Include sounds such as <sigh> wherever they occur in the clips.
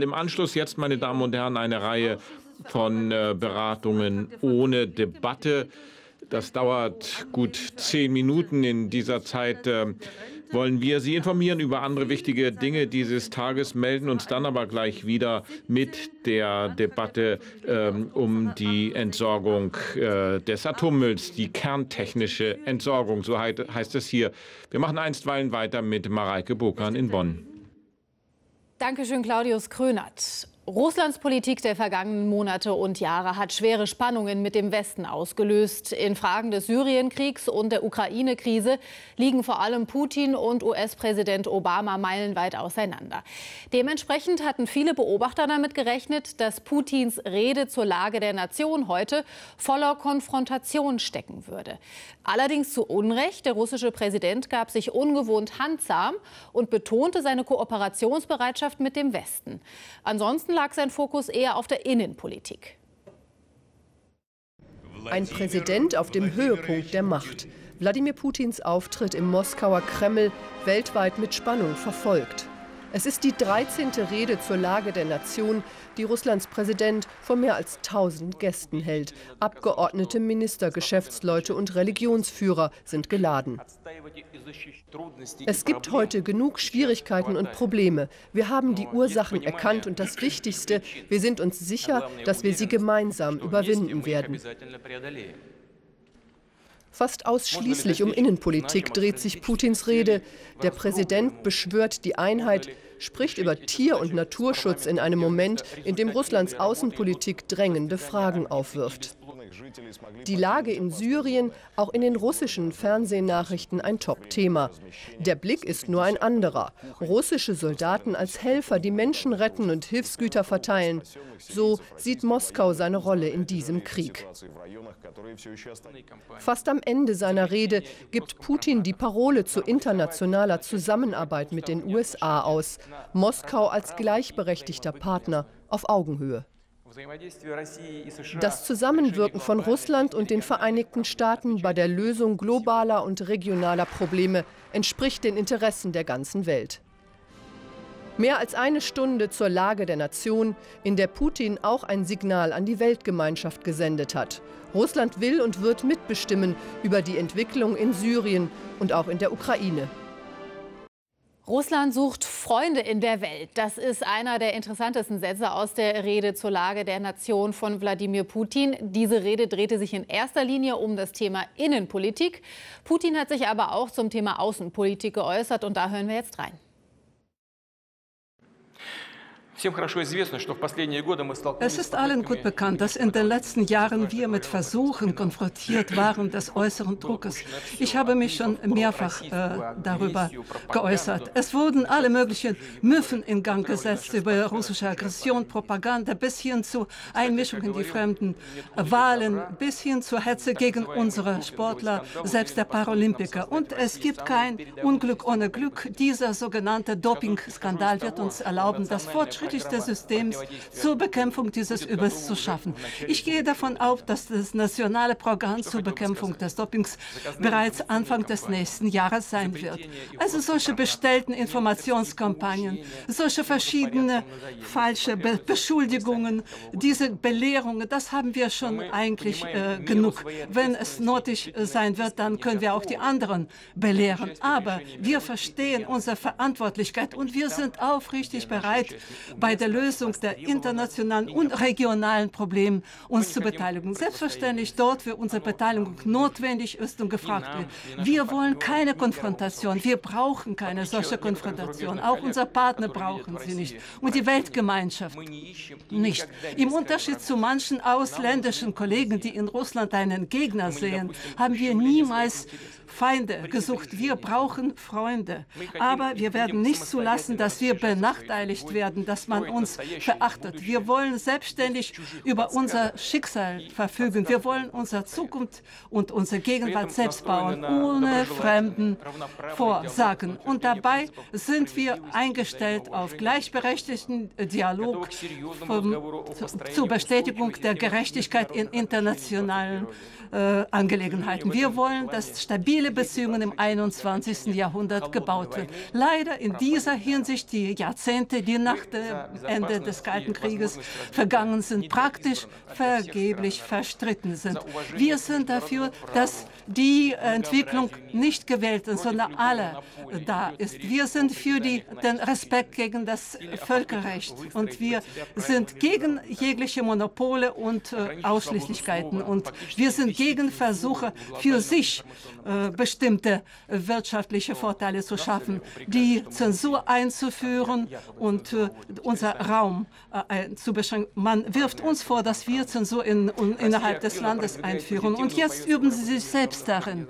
Im Anschluss jetzt, meine Damen und Herren, eine Reihe von äh, Beratungen ohne Debatte. Das dauert gut zehn Minuten. In dieser Zeit äh, wollen wir Sie informieren über andere wichtige Dinge dieses Tages, melden uns dann aber gleich wieder mit der Debatte äh, um die Entsorgung äh, des Atommülls, die kerntechnische Entsorgung, so heißt es hier. Wir machen einstweilen weiter mit Mareike Bokan in Bonn. Dankeschön, Claudius Krönert. Russlands Politik der vergangenen Monate und Jahre hat schwere Spannungen mit dem Westen ausgelöst. In Fragen des Syrienkriegs und der Ukraine-Krise liegen vor allem Putin und US-Präsident Obama meilenweit auseinander. Dementsprechend hatten viele Beobachter damit gerechnet, dass Putins Rede zur Lage der Nation heute voller Konfrontation stecken würde. Allerdings zu Unrecht. Der russische Präsident gab sich ungewohnt handsam und betonte seine Kooperationsbereitschaft mit dem Westen. Ansonsten lag sein Fokus eher auf der Innenpolitik. Ein Präsident auf dem Höhepunkt der Macht. Wladimir Putins Auftritt im Moskauer Kreml weltweit mit Spannung verfolgt. Es ist die 13. Rede zur Lage der Nation, die Russlands Präsident vor mehr als 1000 Gästen hält. Abgeordnete, Minister, Geschäftsleute und Religionsführer sind geladen. Es gibt heute genug Schwierigkeiten und Probleme. Wir haben die Ursachen erkannt und das Wichtigste, wir sind uns sicher, dass wir sie gemeinsam überwinden werden. Fast ausschließlich um Innenpolitik dreht sich Putins Rede. Der Präsident beschwört die Einheit, spricht über Tier- und Naturschutz in einem Moment, in dem Russlands Außenpolitik drängende Fragen aufwirft. Die Lage in Syrien, auch in den russischen Fernsehnachrichten ein Top-Thema. Der Blick ist nur ein anderer. Russische Soldaten als Helfer, die Menschen retten und Hilfsgüter verteilen. So sieht Moskau seine Rolle in diesem Krieg. Fast am Ende seiner Rede gibt Putin die Parole zu internationaler Zusammenarbeit mit den USA aus. Moskau als gleichberechtigter Partner auf Augenhöhe. Das Zusammenwirken von Russland und den Vereinigten Staaten bei der Lösung globaler und regionaler Probleme entspricht den Interessen der ganzen Welt. Mehr als eine Stunde zur Lage der Nation, in der Putin auch ein Signal an die Weltgemeinschaft gesendet hat. Russland will und wird mitbestimmen über die Entwicklung in Syrien und auch in der Ukraine. Russland sucht Freunde in der Welt. Das ist einer der interessantesten Sätze aus der Rede zur Lage der Nation von Wladimir Putin. Diese Rede drehte sich in erster Linie um das Thema Innenpolitik. Putin hat sich aber auch zum Thema Außenpolitik geäußert und da hören wir jetzt rein. Es ist allen gut bekannt, dass in den letzten Jahren wir mit Versuchen konfrontiert waren des <coughs> äußeren Druckes. Ich habe mich schon mehrfach äh, darüber geäußert. Es wurden alle möglichen Müffen in Gang gesetzt über russische Aggression, Propaganda, bis hin zu Einmischung in die fremden Wahlen, bis hin zur Hetze gegen unsere Sportler, selbst der Paralympiker. Und es gibt kein Unglück ohne Glück. Dieser sogenannte Doping-Skandal wird uns erlauben, das Fortschritt fortschrittlichste Systems zur Bekämpfung dieses Übels zu schaffen. Ich gehe davon aus, dass das nationale Programm zur Bekämpfung des Dopings bereits Anfang des nächsten Jahres sein wird. Also solche bestellten Informationskampagnen, solche verschiedene falsche Be Beschuldigungen, diese Belehrungen, das haben wir schon eigentlich äh, genug. Wenn es nötig sein wird, dann können wir auch die anderen belehren. Aber wir verstehen unsere Verantwortlichkeit und wir sind aufrichtig bereit, bei der Lösung der internationalen und regionalen Probleme uns zu beteiligen. Selbstverständlich dort, wo unsere Beteiligung notwendig ist und gefragt wird. Wir wollen keine Konfrontation. Wir brauchen keine solche Konfrontation. Auch unsere Partner brauchen sie nicht. Und die Weltgemeinschaft nicht. Im Unterschied zu manchen ausländischen Kollegen, die in Russland einen Gegner sehen, haben wir niemals Feinde gesucht. Wir brauchen Freunde. Aber wir werden nicht zulassen, dass wir benachteiligt werden, dass man uns verachtet. Wir wollen selbstständig über unser Schicksal verfügen. Wir wollen unsere Zukunft und unsere Gegenwart selbst bauen, ohne fremden Vorsagen. Und dabei sind wir eingestellt auf gleichberechtigten Dialog zur Bestätigung der Gerechtigkeit in internationalen äh, Angelegenheiten. Wir wollen, dass stabile Beziehungen im 21. Jahrhundert gebaut werden. Leider in dieser Hinsicht die Jahrzehnte, die nach der Ende des Kalten Krieges vergangen sind, praktisch vergeblich verstritten sind. Wir sind dafür, dass die Entwicklung nicht gewählt ist, sondern alle da ist. Wir sind für die, den Respekt gegen das Völkerrecht und wir sind gegen jegliche Monopole und äh, Ausschließlichkeiten und wir sind gegen Versuche, für sich äh, bestimmte wirtschaftliche Vorteile zu schaffen, die Zensur einzuführen und äh, unser Raum äh, zu beschränken. Man wirft uns vor, dass wir Zensur in, in, innerhalb des Landes einführen und jetzt üben sie sich selbst darin.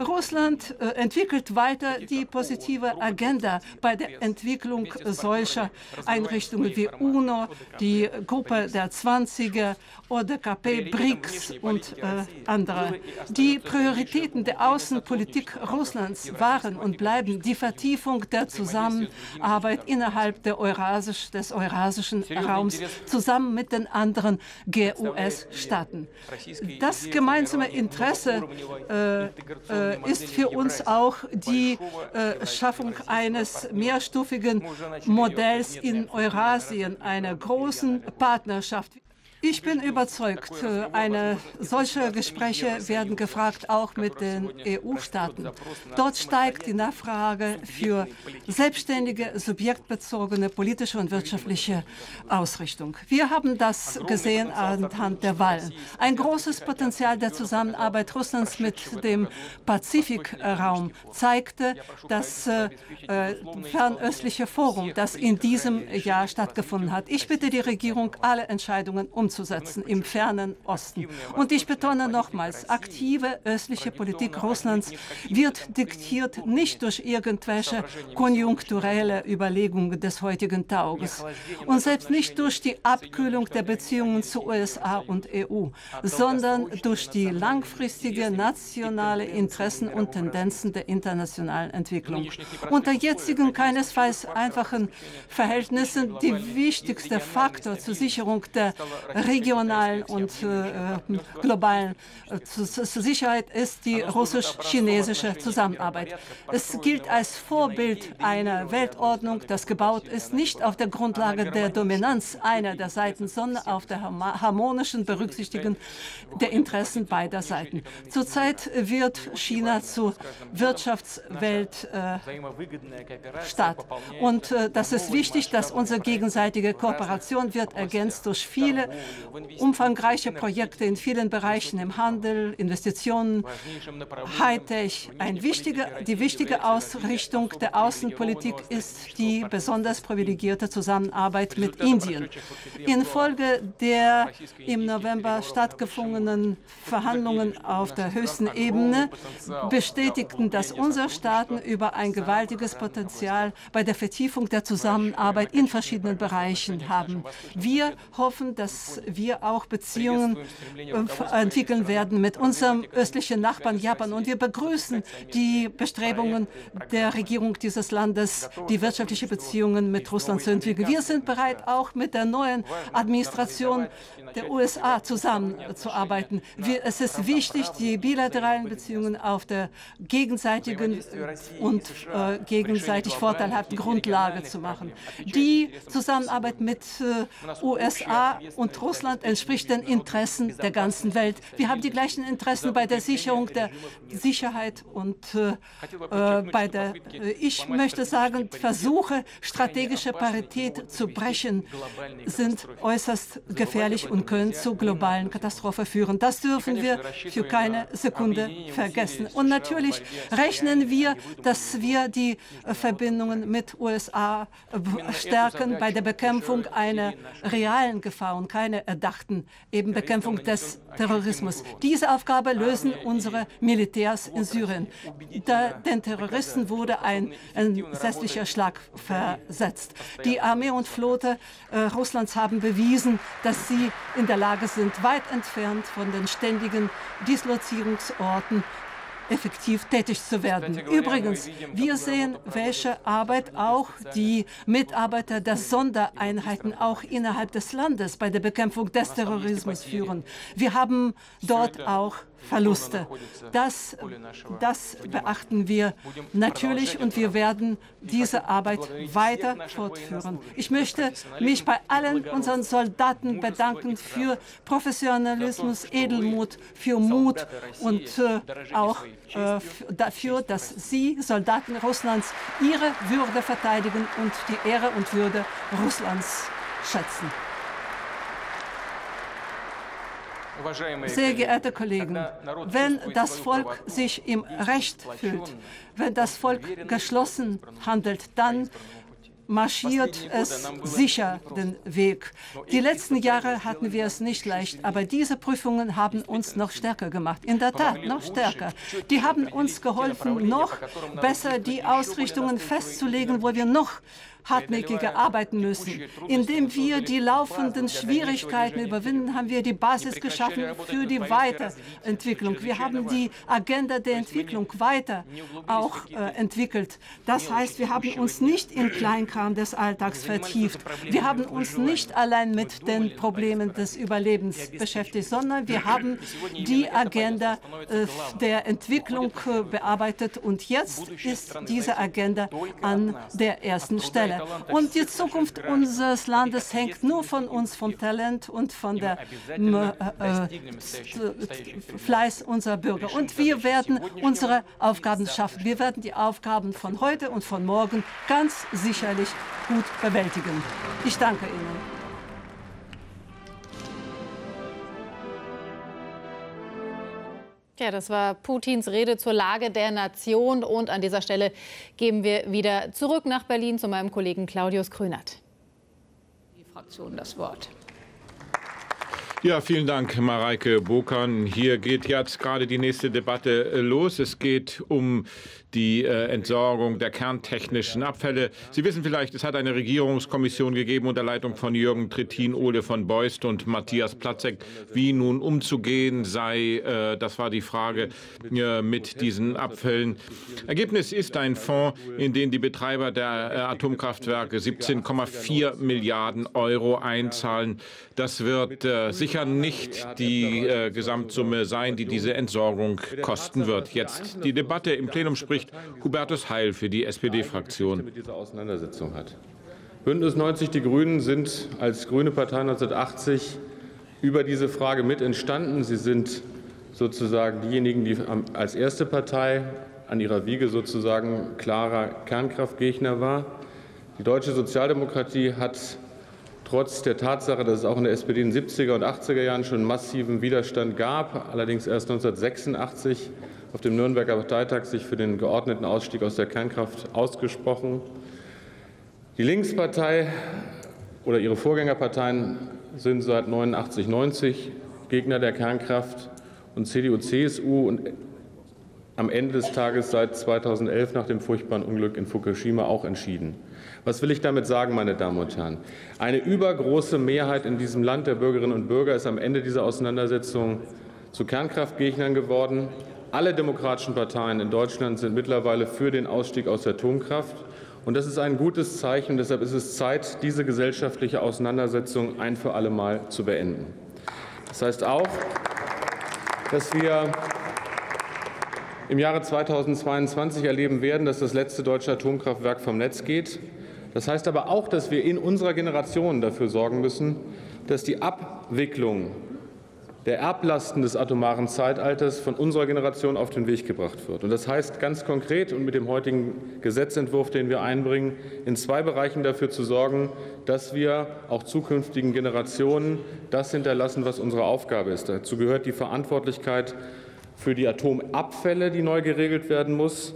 Russland äh, entwickelt weiter die positive Agenda bei der Entwicklung solcher Einrichtungen wie UNO, die Gruppe der 20er, ODKP, BRICS und äh, andere. Die Prioritäten der Außenpolitik Russlands waren und bleiben die Vertiefung der Zusammenarbeit innerhalb der Eurasisch, des eurasischen Raums zusammen mit den anderen GUS-Staaten. Das gemeinsame Interesse äh, äh, ist für uns auch die äh, Schaffung eines mehrstufigen Modells in Eurasien, einer großen Partnerschaft. Ich bin überzeugt, eine solche Gespräche werden gefragt auch mit den EU-Staaten. Dort steigt die Nachfrage für selbstständige, subjektbezogene politische und wirtschaftliche Ausrichtung. Wir haben das gesehen anhand der Wahlen. Ein großes Potenzial der Zusammenarbeit Russlands mit dem Pazifikraum zeigte das äh, fernöstliche Forum, das in diesem Jahr stattgefunden hat. Ich bitte die Regierung, alle Entscheidungen umzusetzen umzusetzen im fernen Osten. Und ich betone nochmals, aktive östliche Politik Russlands wird diktiert nicht durch irgendwelche konjunkturelle Überlegungen des heutigen Tages und selbst nicht durch die Abkühlung der Beziehungen zu USA und EU, sondern durch die langfristige nationale Interessen und Tendenzen der internationalen Entwicklung. Unter jetzigen keinesfalls einfachen Verhältnissen die wichtigste Faktor zur Sicherung der regionalen und äh, globalen äh, Sicherheit ist die russisch-chinesische Zusammenarbeit. Es gilt als Vorbild einer Weltordnung, das gebaut ist nicht auf der Grundlage der Dominanz einer der Seiten, sondern auf der harmonischen Berücksichtigung der Interessen beider Seiten. Zurzeit wird China zur Wirtschaftsweltstaat. Äh, und äh, das ist wichtig, dass unsere gegenseitige Kooperation wird ergänzt durch viele umfangreiche Projekte in vielen Bereichen im Handel, Investitionen, Hightech. Wichtige, die wichtige Ausrichtung der Außenpolitik ist die besonders privilegierte Zusammenarbeit mit Indien. Infolge der im November stattgefundenen Verhandlungen auf der höchsten Ebene bestätigten, dass unsere Staaten über ein gewaltiges Potenzial bei der Vertiefung der Zusammenarbeit in verschiedenen Bereichen haben. Wir hoffen, dass wir auch Beziehungen äh, entwickeln werden mit unserem östlichen Nachbarn Japan. Und wir begrüßen die Bestrebungen der Regierung dieses Landes, die wirtschaftlichen Beziehungen mit Russland zu entwickeln. Wir sind bereit, auch mit der neuen Administration der USA zusammenzuarbeiten. Wir, es ist wichtig, die bilateralen Beziehungen auf der gegenseitigen und äh, gegenseitig vorteilhaften Grundlage zu machen. Die Zusammenarbeit mit äh, USA und Russland entspricht den Interessen der ganzen Welt. Wir haben die gleichen Interessen bei der Sicherung der Sicherheit und äh, äh bei der, äh, ich möchte sagen, Versuche, strategische Parität zu brechen, sind äußerst gefährlich und können zu globalen Katastrophen führen. Das dürfen wir für keine Sekunde vergessen. Und natürlich rechnen wir, dass wir die äh, Verbindungen mit USA stärken bei der Bekämpfung einer realen Gefahr und keine erdachten eben Bekämpfung des Terrorismus. Diese Aufgabe lösen unsere Militärs in Syrien. Da, den Terroristen wurde ein entsetzlicher Schlag versetzt. Die Armee und Flotte äh, Russlands haben bewiesen, dass sie in der Lage sind, weit entfernt von den ständigen Dislozierungsorten effektiv tätig zu werden. Übrigens, wir sehen, welche Arbeit auch die Mitarbeiter der Sondereinheiten auch innerhalb des Landes bei der Bekämpfung des Terrorismus führen. Wir haben dort auch Verluste. Das, das beachten wir natürlich und wir werden diese Arbeit weiter fortführen. Ich möchte mich bei allen unseren Soldaten bedanken für Professionalismus, Edelmut, für Mut und äh, auch äh, dafür, dass Sie, Soldaten Russlands, ihre Würde verteidigen und die Ehre und Würde Russlands schätzen. Sehr geehrte Kollegen, wenn das Volk sich im Recht fühlt, wenn das Volk geschlossen handelt, dann marschiert es sicher den Weg. Die letzten Jahre hatten wir es nicht leicht, aber diese Prüfungen haben uns noch stärker gemacht. In der Tat, noch stärker. Die haben uns geholfen, noch besser die Ausrichtungen festzulegen, wo wir noch hartnäckiger arbeiten müssen. Indem wir die laufenden Schwierigkeiten überwinden, haben wir die Basis geschaffen für die Weiterentwicklung. Wir haben die Agenda der Entwicklung weiter auch äh, entwickelt. Das heißt, wir haben uns nicht in Kleinkram des Alltags vertieft. Wir haben uns nicht allein mit den Problemen des Überlebens beschäftigt, sondern wir haben die Agenda äh, der Entwicklung äh, bearbeitet und jetzt ist diese Agenda an der ersten Stelle. Und die Zukunft unseres Landes hängt nur von uns, vom Talent und von der äh, äh, Fleiß unserer Bürger. Und wir werden unsere Aufgaben schaffen. Wir werden die Aufgaben von heute und von morgen ganz sicherlich gut bewältigen. Ich danke Ihnen. Ja, das war Putins Rede zur Lage der Nation. Und an dieser Stelle geben wir wieder zurück nach Berlin zu meinem Kollegen Claudius Krönert. Die Fraktion das Wort. Ja, vielen Dank, Mareike Bokan. Hier geht jetzt gerade die nächste Debatte los. Es geht um die äh, Entsorgung der kerntechnischen Abfälle. Sie wissen vielleicht, es hat eine Regierungskommission gegeben unter Leitung von Jürgen Trittin, Ole von Beust und Matthias Platzek, wie nun umzugehen sei. Äh, das war die Frage äh, mit diesen Abfällen. Ergebnis ist ein Fonds, in den die Betreiber der äh, Atomkraftwerke 17,4 Milliarden Euro einzahlen. Das wird äh, sicher nicht die äh, Gesamtsumme sein, die diese Entsorgung kosten wird. Jetzt die Debatte im Plenum spricht spricht Hubertus Heil für die SPD-Fraktion. Bündnis 90 Die Grünen sind als Grüne Partei 1980 über diese Frage mit entstanden. Sie sind sozusagen diejenigen, die als erste Partei an ihrer Wiege sozusagen klarer Kernkraftgegner war. Die deutsche Sozialdemokratie hat trotz der Tatsache, dass es auch in der SPD in den 70er und 80er Jahren schon massiven Widerstand gab, allerdings erst 1986 auf dem Nürnberger Parteitag sich für den geordneten Ausstieg aus der Kernkraft ausgesprochen. Die Linkspartei oder ihre Vorgängerparteien sind seit 89, 90 Gegner der Kernkraft und CDU, CSU und am Ende des Tages seit 2011 nach dem furchtbaren Unglück in Fukushima auch entschieden. Was will ich damit sagen, meine Damen und Herren? Eine übergroße Mehrheit in diesem Land der Bürgerinnen und Bürger ist am Ende dieser Auseinandersetzung zu Kernkraftgegnern geworden. Alle demokratischen Parteien in Deutschland sind mittlerweile für den Ausstieg aus der Atomkraft. Und das ist ein gutes Zeichen. Deshalb ist es Zeit, diese gesellschaftliche Auseinandersetzung ein für alle Mal zu beenden. Das heißt auch, dass wir im Jahre 2022 erleben werden, dass das letzte deutsche Atomkraftwerk vom Netz geht. Das heißt aber auch, dass wir in unserer Generation dafür sorgen müssen, dass die Abwicklung der Erblasten des atomaren Zeitalters von unserer Generation auf den Weg gebracht wird. Und das heißt ganz konkret und mit dem heutigen Gesetzentwurf, den wir einbringen, in zwei Bereichen dafür zu sorgen, dass wir auch zukünftigen Generationen das hinterlassen, was unsere Aufgabe ist. Dazu gehört die Verantwortlichkeit für die Atomabfälle, die neu geregelt werden muss.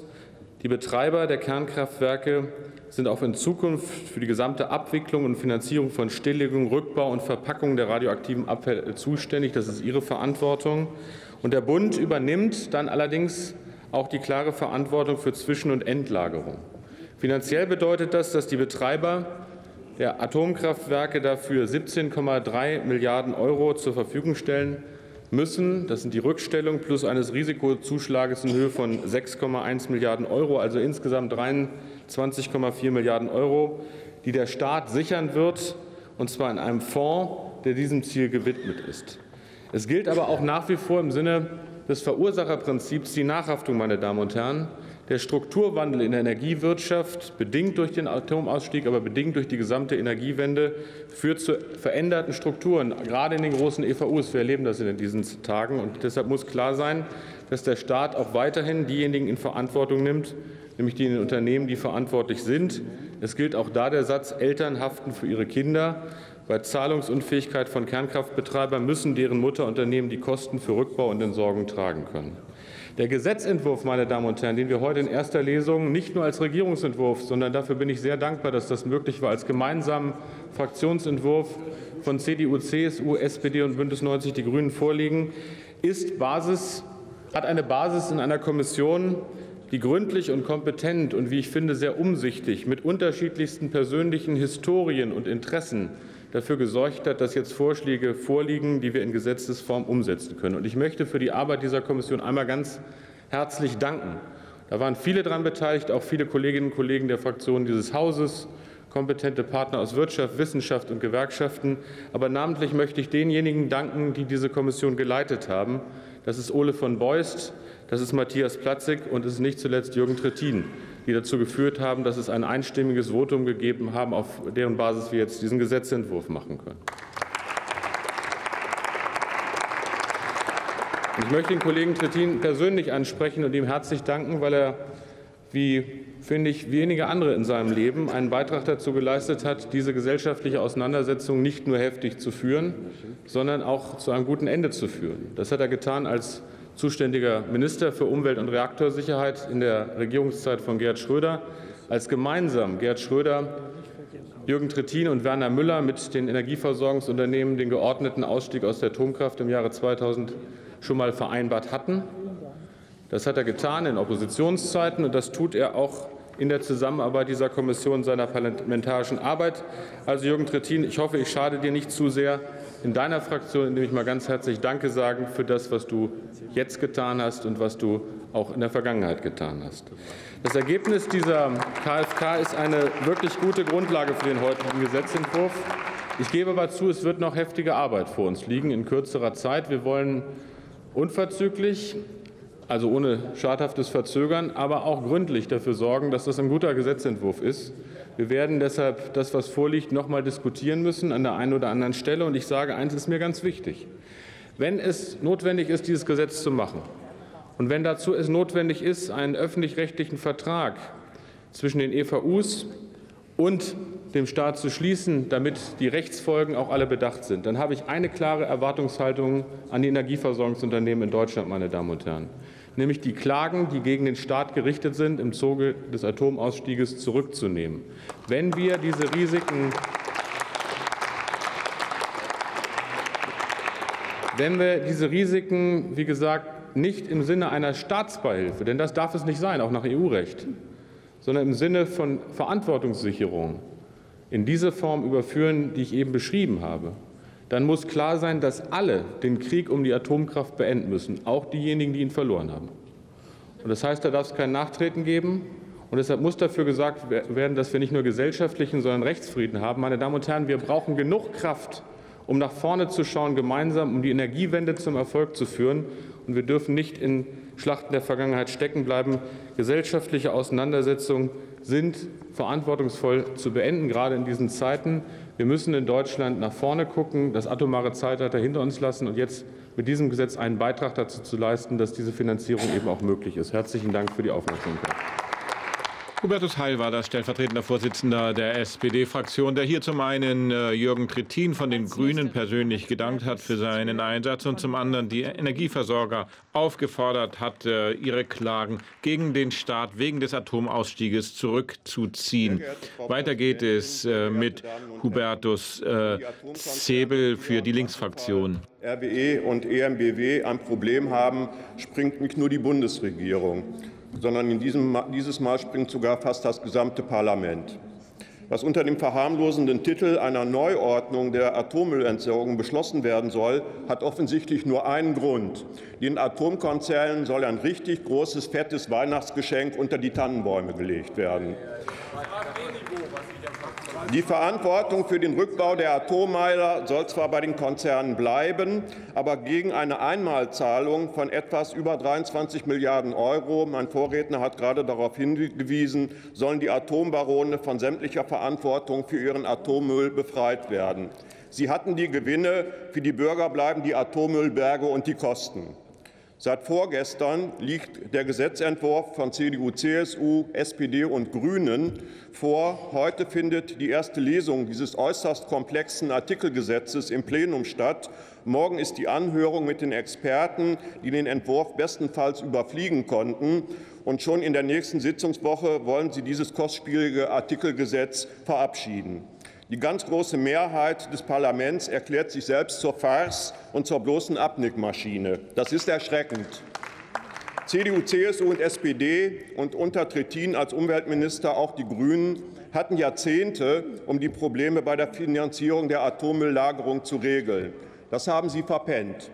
Die Betreiber der Kernkraftwerke sind auch in Zukunft für die gesamte Abwicklung und Finanzierung von Stilllegung, Rückbau und Verpackung der radioaktiven Abfälle zuständig. Das ist ihre Verantwortung. Und der Bund übernimmt dann allerdings auch die klare Verantwortung für Zwischen- und Endlagerung. Finanziell bedeutet das, dass die Betreiber der Atomkraftwerke dafür 17,3 Milliarden Euro zur Verfügung stellen müssen. Das sind die Rückstellung plus eines Risikozuschlages in Höhe von 6,1 Milliarden Euro, also insgesamt 23,4 Milliarden Euro, die der Staat sichern wird, und zwar in einem Fonds, der diesem Ziel gewidmet ist. Es gilt aber auch nach wie vor im Sinne des Verursacherprinzips die Nachhaftung, meine Damen und Herren. Der Strukturwandel in der Energiewirtschaft, bedingt durch den Atomausstieg, aber bedingt durch die gesamte Energiewende, führt zu veränderten Strukturen, gerade in den großen EVUs. Wir erleben das in diesen Tagen. Und deshalb muss klar sein, dass der Staat auch weiterhin diejenigen in Verantwortung nimmt, nämlich die in den Unternehmen, die verantwortlich sind. Es gilt auch da der Satz, Eltern haften für ihre Kinder. Bei Zahlungsunfähigkeit von Kernkraftbetreibern müssen deren Mutterunternehmen die Kosten für Rückbau und Entsorgung tragen können. Der Gesetzentwurf, meine Damen und Herren, den wir heute in erster Lesung nicht nur als Regierungsentwurf, sondern dafür bin ich sehr dankbar, dass das möglich war, als gemeinsamen Fraktionsentwurf von CDU, CSU, SPD und Bündnis 90 Die Grünen vorliegen, ist Basis, hat eine Basis in einer Kommission, die gründlich und kompetent und wie ich finde sehr umsichtig mit unterschiedlichsten persönlichen Historien und Interessen dafür gesorgt hat, dass jetzt Vorschläge vorliegen, die wir in Gesetzesform umsetzen können. Und ich möchte für die Arbeit dieser Kommission einmal ganz herzlich danken. Da waren viele daran beteiligt, auch viele Kolleginnen und Kollegen der Fraktionen dieses Hauses, kompetente Partner aus Wirtschaft, Wissenschaft und Gewerkschaften. Aber namentlich möchte ich denjenigen danken, die diese Kommission geleitet haben. Das ist Ole von Beust, das ist Matthias Platzig und es ist nicht zuletzt Jürgen Trittin die dazu geführt haben, dass es ein einstimmiges Votum gegeben haben, auf deren Basis wir jetzt diesen Gesetzentwurf machen können. Ich möchte den Kollegen Trittin persönlich ansprechen und ihm herzlich danken, weil er, wie finde ich, wenige andere in seinem Leben einen Beitrag dazu geleistet hat, diese gesellschaftliche Auseinandersetzung nicht nur heftig zu führen, sondern auch zu einem guten Ende zu führen. Das hat er getan als zuständiger Minister für Umwelt und Reaktorsicherheit in der Regierungszeit von Gerd Schröder, als gemeinsam Gerd Schröder, Jürgen Trittin und Werner Müller mit den Energieversorgungsunternehmen den geordneten Ausstieg aus der Atomkraft im Jahre 2000 schon mal vereinbart hatten. Das hat er getan in Oppositionszeiten, und das tut er auch in der Zusammenarbeit dieser Kommission seiner parlamentarischen Arbeit. Also Jürgen Trittin, ich hoffe, ich schade dir nicht zu sehr in deiner Fraktion, indem ich mal ganz herzlich Danke sagen für das, was du jetzt getan hast und was du auch in der Vergangenheit getan hast. Das Ergebnis dieser KfK ist eine wirklich gute Grundlage für den heutigen Gesetzentwurf. Ich gebe aber zu, es wird noch heftige Arbeit vor uns liegen in kürzerer Zeit. Wir wollen unverzüglich also ohne schadhaftes Verzögern, aber auch gründlich dafür sorgen, dass das ein guter Gesetzentwurf ist. Wir werden deshalb das, was vorliegt, noch mal diskutieren müssen an der einen oder anderen Stelle. Und ich sage eins ist mir ganz wichtig. Wenn es notwendig ist, dieses Gesetz zu machen, und wenn dazu es notwendig ist, einen öffentlich-rechtlichen Vertrag zwischen den EVUs und dem Staat zu schließen, damit die Rechtsfolgen auch alle bedacht sind, dann habe ich eine klare Erwartungshaltung an die Energieversorgungsunternehmen in Deutschland, meine Damen und Herren nämlich die Klagen, die gegen den Staat gerichtet sind, im Zuge des Atomausstieges zurückzunehmen. Wenn wir diese Risiken Wenn wir diese Risiken, wie gesagt, nicht im Sinne einer Staatsbeihilfe, denn das darf es nicht sein, auch nach EU-Recht, sondern im Sinne von Verantwortungssicherung in diese Form überführen, die ich eben beschrieben habe, dann muss klar sein, dass alle den Krieg um die Atomkraft beenden müssen, auch diejenigen, die ihn verloren haben. Und das heißt, da darf es kein Nachtreten geben. Und deshalb muss dafür gesagt werden, dass wir nicht nur gesellschaftlichen, sondern Rechtsfrieden haben. Meine Damen und Herren, wir brauchen genug Kraft, um nach vorne zu schauen, gemeinsam, um die Energiewende zum Erfolg zu führen. Und wir dürfen nicht in Schlachten der Vergangenheit stecken bleiben. Gesellschaftliche Auseinandersetzungen sind verantwortungsvoll zu beenden, gerade in diesen Zeiten. Wir müssen in Deutschland nach vorne gucken, das atomare Zeitalter hinter uns lassen und jetzt mit diesem Gesetz einen Beitrag dazu zu leisten, dass diese Finanzierung eben auch möglich ist. Herzlichen Dank für die Aufmerksamkeit. Hubertus Heil war das stellvertretender Vorsitzender der SPD-Fraktion, der hier zum einen äh, Jürgen Trittin von den Grünen persönlich gedankt hat für seinen Einsatz und zum anderen die Energieversorger aufgefordert hat, äh, ihre Klagen gegen den Staat wegen des Atomausstieges zurückzuziehen. Weiter geht es äh, mit Hubertus Zebel für die Linksfraktion. RWE und EMBW ein Problem haben, springt nicht nur die Bundesregierung sondern in diesem, dieses Mal springt sogar fast das gesamte Parlament. Was unter dem verharmlosenden Titel einer Neuordnung der Atommüllentsorgung beschlossen werden soll, hat offensichtlich nur einen Grund. Den Atomkonzernen soll ein richtig großes, fettes Weihnachtsgeschenk unter die Tannenbäume gelegt werden. Die Verantwortung für den Rückbau der Atommeiler soll zwar bei den Konzernen bleiben, aber gegen eine Einmalzahlung von etwas über 23 Milliarden Euro, mein Vorredner hat gerade darauf hingewiesen, sollen die Atombarone von sämtlicher Verantwortung für ihren Atommüll befreit werden. Sie hatten die Gewinne, für die Bürger bleiben die Atommüllberge und die Kosten. Seit vorgestern liegt der Gesetzentwurf von CDU, CSU, SPD und Grünen vor. Heute findet die erste Lesung dieses äußerst komplexen Artikelgesetzes im Plenum statt. Morgen ist die Anhörung mit den Experten, die den Entwurf bestenfalls überfliegen konnten. Und schon in der nächsten Sitzungswoche wollen sie dieses kostspielige Artikelgesetz verabschieden. Die ganz große Mehrheit des Parlaments erklärt sich selbst zur Farce und zur bloßen Abnickmaschine. Das ist erschreckend. CDU, CSU und SPD und unter Trittin als Umweltminister auch die Grünen hatten Jahrzehnte, um die Probleme bei der Finanzierung der Atommülllagerung zu regeln. Das haben sie verpennt.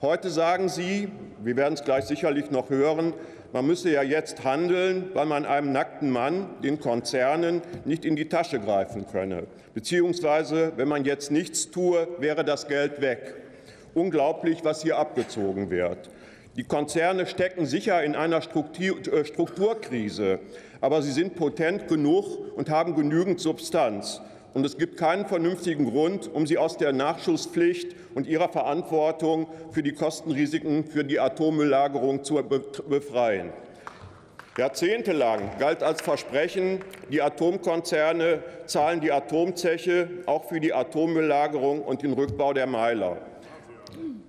Heute sagen Sie, wir werden es gleich sicherlich noch hören, man müsse ja jetzt handeln, weil man einem nackten Mann, den Konzernen, nicht in die Tasche greifen könne. Beziehungsweise, wenn man jetzt nichts tue, wäre das Geld weg. Unglaublich, was hier abgezogen wird. Die Konzerne stecken sicher in einer äh, Strukturkrise, aber sie sind potent genug und haben genügend Substanz und es gibt keinen vernünftigen Grund, um sie aus der Nachschusspflicht und ihrer Verantwortung für die Kostenrisiken für die Atommülllagerung zu befreien. Jahrzehntelang galt als Versprechen, die Atomkonzerne zahlen die Atomzeche auch für die Atommülllagerung und den Rückbau der Meiler.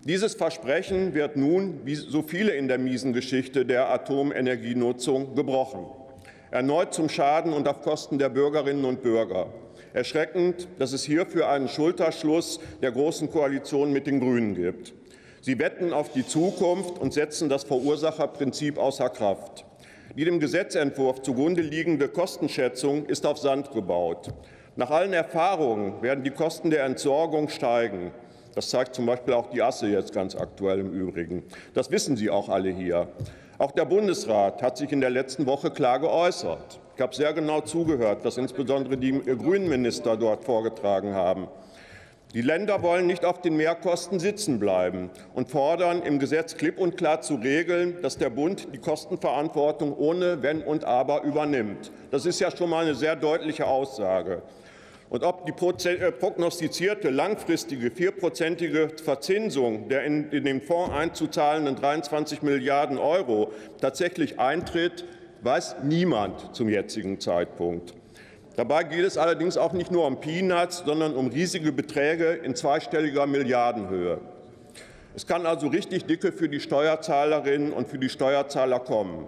Dieses Versprechen wird nun, wie so viele in der miesen Geschichte der Atomenergienutzung, gebrochen. Erneut zum Schaden und auf Kosten der Bürgerinnen und Bürger. Erschreckend, dass es hierfür einen Schulterschluss der Großen Koalition mit den Grünen gibt. Sie wetten auf die Zukunft und setzen das Verursacherprinzip außer Kraft. Die dem Gesetzentwurf zugrunde liegende Kostenschätzung ist auf Sand gebaut. Nach allen Erfahrungen werden die Kosten der Entsorgung steigen. Das zeigt zum Beispiel auch die Asse jetzt ganz aktuell im Übrigen. Das wissen Sie auch alle hier. Auch der Bundesrat hat sich in der letzten Woche klar geäußert. Ich habe sehr genau zugehört, was insbesondere die grünen Minister dort vorgetragen haben. Die Länder wollen nicht auf den Mehrkosten sitzen bleiben und fordern, im Gesetz klipp und klar zu regeln, dass der Bund die Kostenverantwortung ohne Wenn und Aber übernimmt. Das ist ja schon mal eine sehr deutliche Aussage. Und ob die äh, prognostizierte langfristige vierprozentige Verzinsung der in den Fonds einzuzahlenden 23 Milliarden Euro tatsächlich eintritt, weiß niemand zum jetzigen Zeitpunkt. Dabei geht es allerdings auch nicht nur um Peanuts, sondern um riesige Beträge in zweistelliger Milliardenhöhe. Es kann also richtig dicke für die Steuerzahlerinnen und für die Steuerzahler kommen.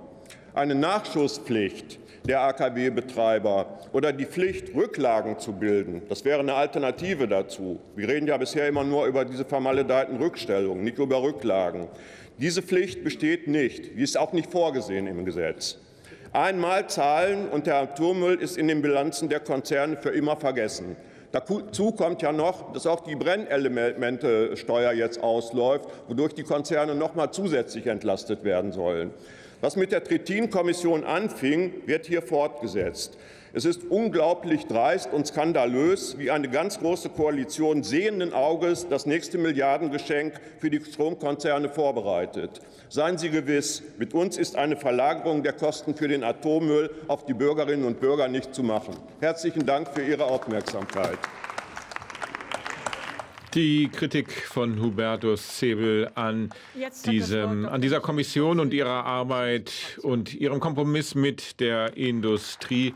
Eine Nachschusspflicht der AKW-Betreiber oder die Pflicht, Rücklagen zu bilden, das wäre eine Alternative dazu. Wir reden ja bisher immer nur über diese vermaledeiten Rückstellungen, nicht über Rücklagen. Diese Pflicht besteht nicht. Die ist auch nicht vorgesehen im Gesetz. Einmal zahlen und der Atommüll ist in den Bilanzen der Konzerne für immer vergessen. Dazu kommt ja noch, dass auch die Brennelementesteuer jetzt ausläuft, wodurch die Konzerne noch mal zusätzlich entlastet werden sollen. Was mit der Trittin-Kommission anfing, wird hier fortgesetzt. Es ist unglaublich dreist und skandalös, wie eine ganz große Koalition sehenden Auges das nächste Milliardengeschenk für die Stromkonzerne vorbereitet. Seien Sie gewiss, mit uns ist eine Verlagerung der Kosten für den Atommüll auf die Bürgerinnen und Bürger nicht zu machen. Herzlichen Dank für Ihre Aufmerksamkeit. Die Kritik von Hubertus Zebel an, diesem, an dieser Kommission und ihrer Arbeit und ihrem Kompromiss mit der Industrie.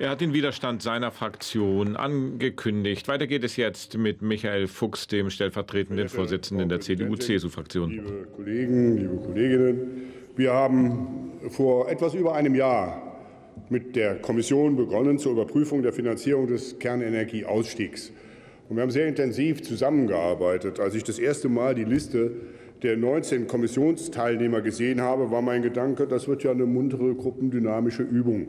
Er hat den Widerstand seiner Fraktion angekündigt. Weiter geht es jetzt mit Michael Fuchs, dem stellvertretenden Vorsitzenden der CDU-CSU-Fraktion. Liebe Kollegen, liebe Kolleginnen, wir haben vor etwas über einem Jahr mit der Kommission begonnen zur Überprüfung der Finanzierung des Kernenergieausstiegs. Und wir haben sehr intensiv zusammengearbeitet. Als ich das erste Mal die Liste der 19 Kommissionsteilnehmer gesehen habe, war mein Gedanke, das wird ja eine muntere gruppendynamische Übung.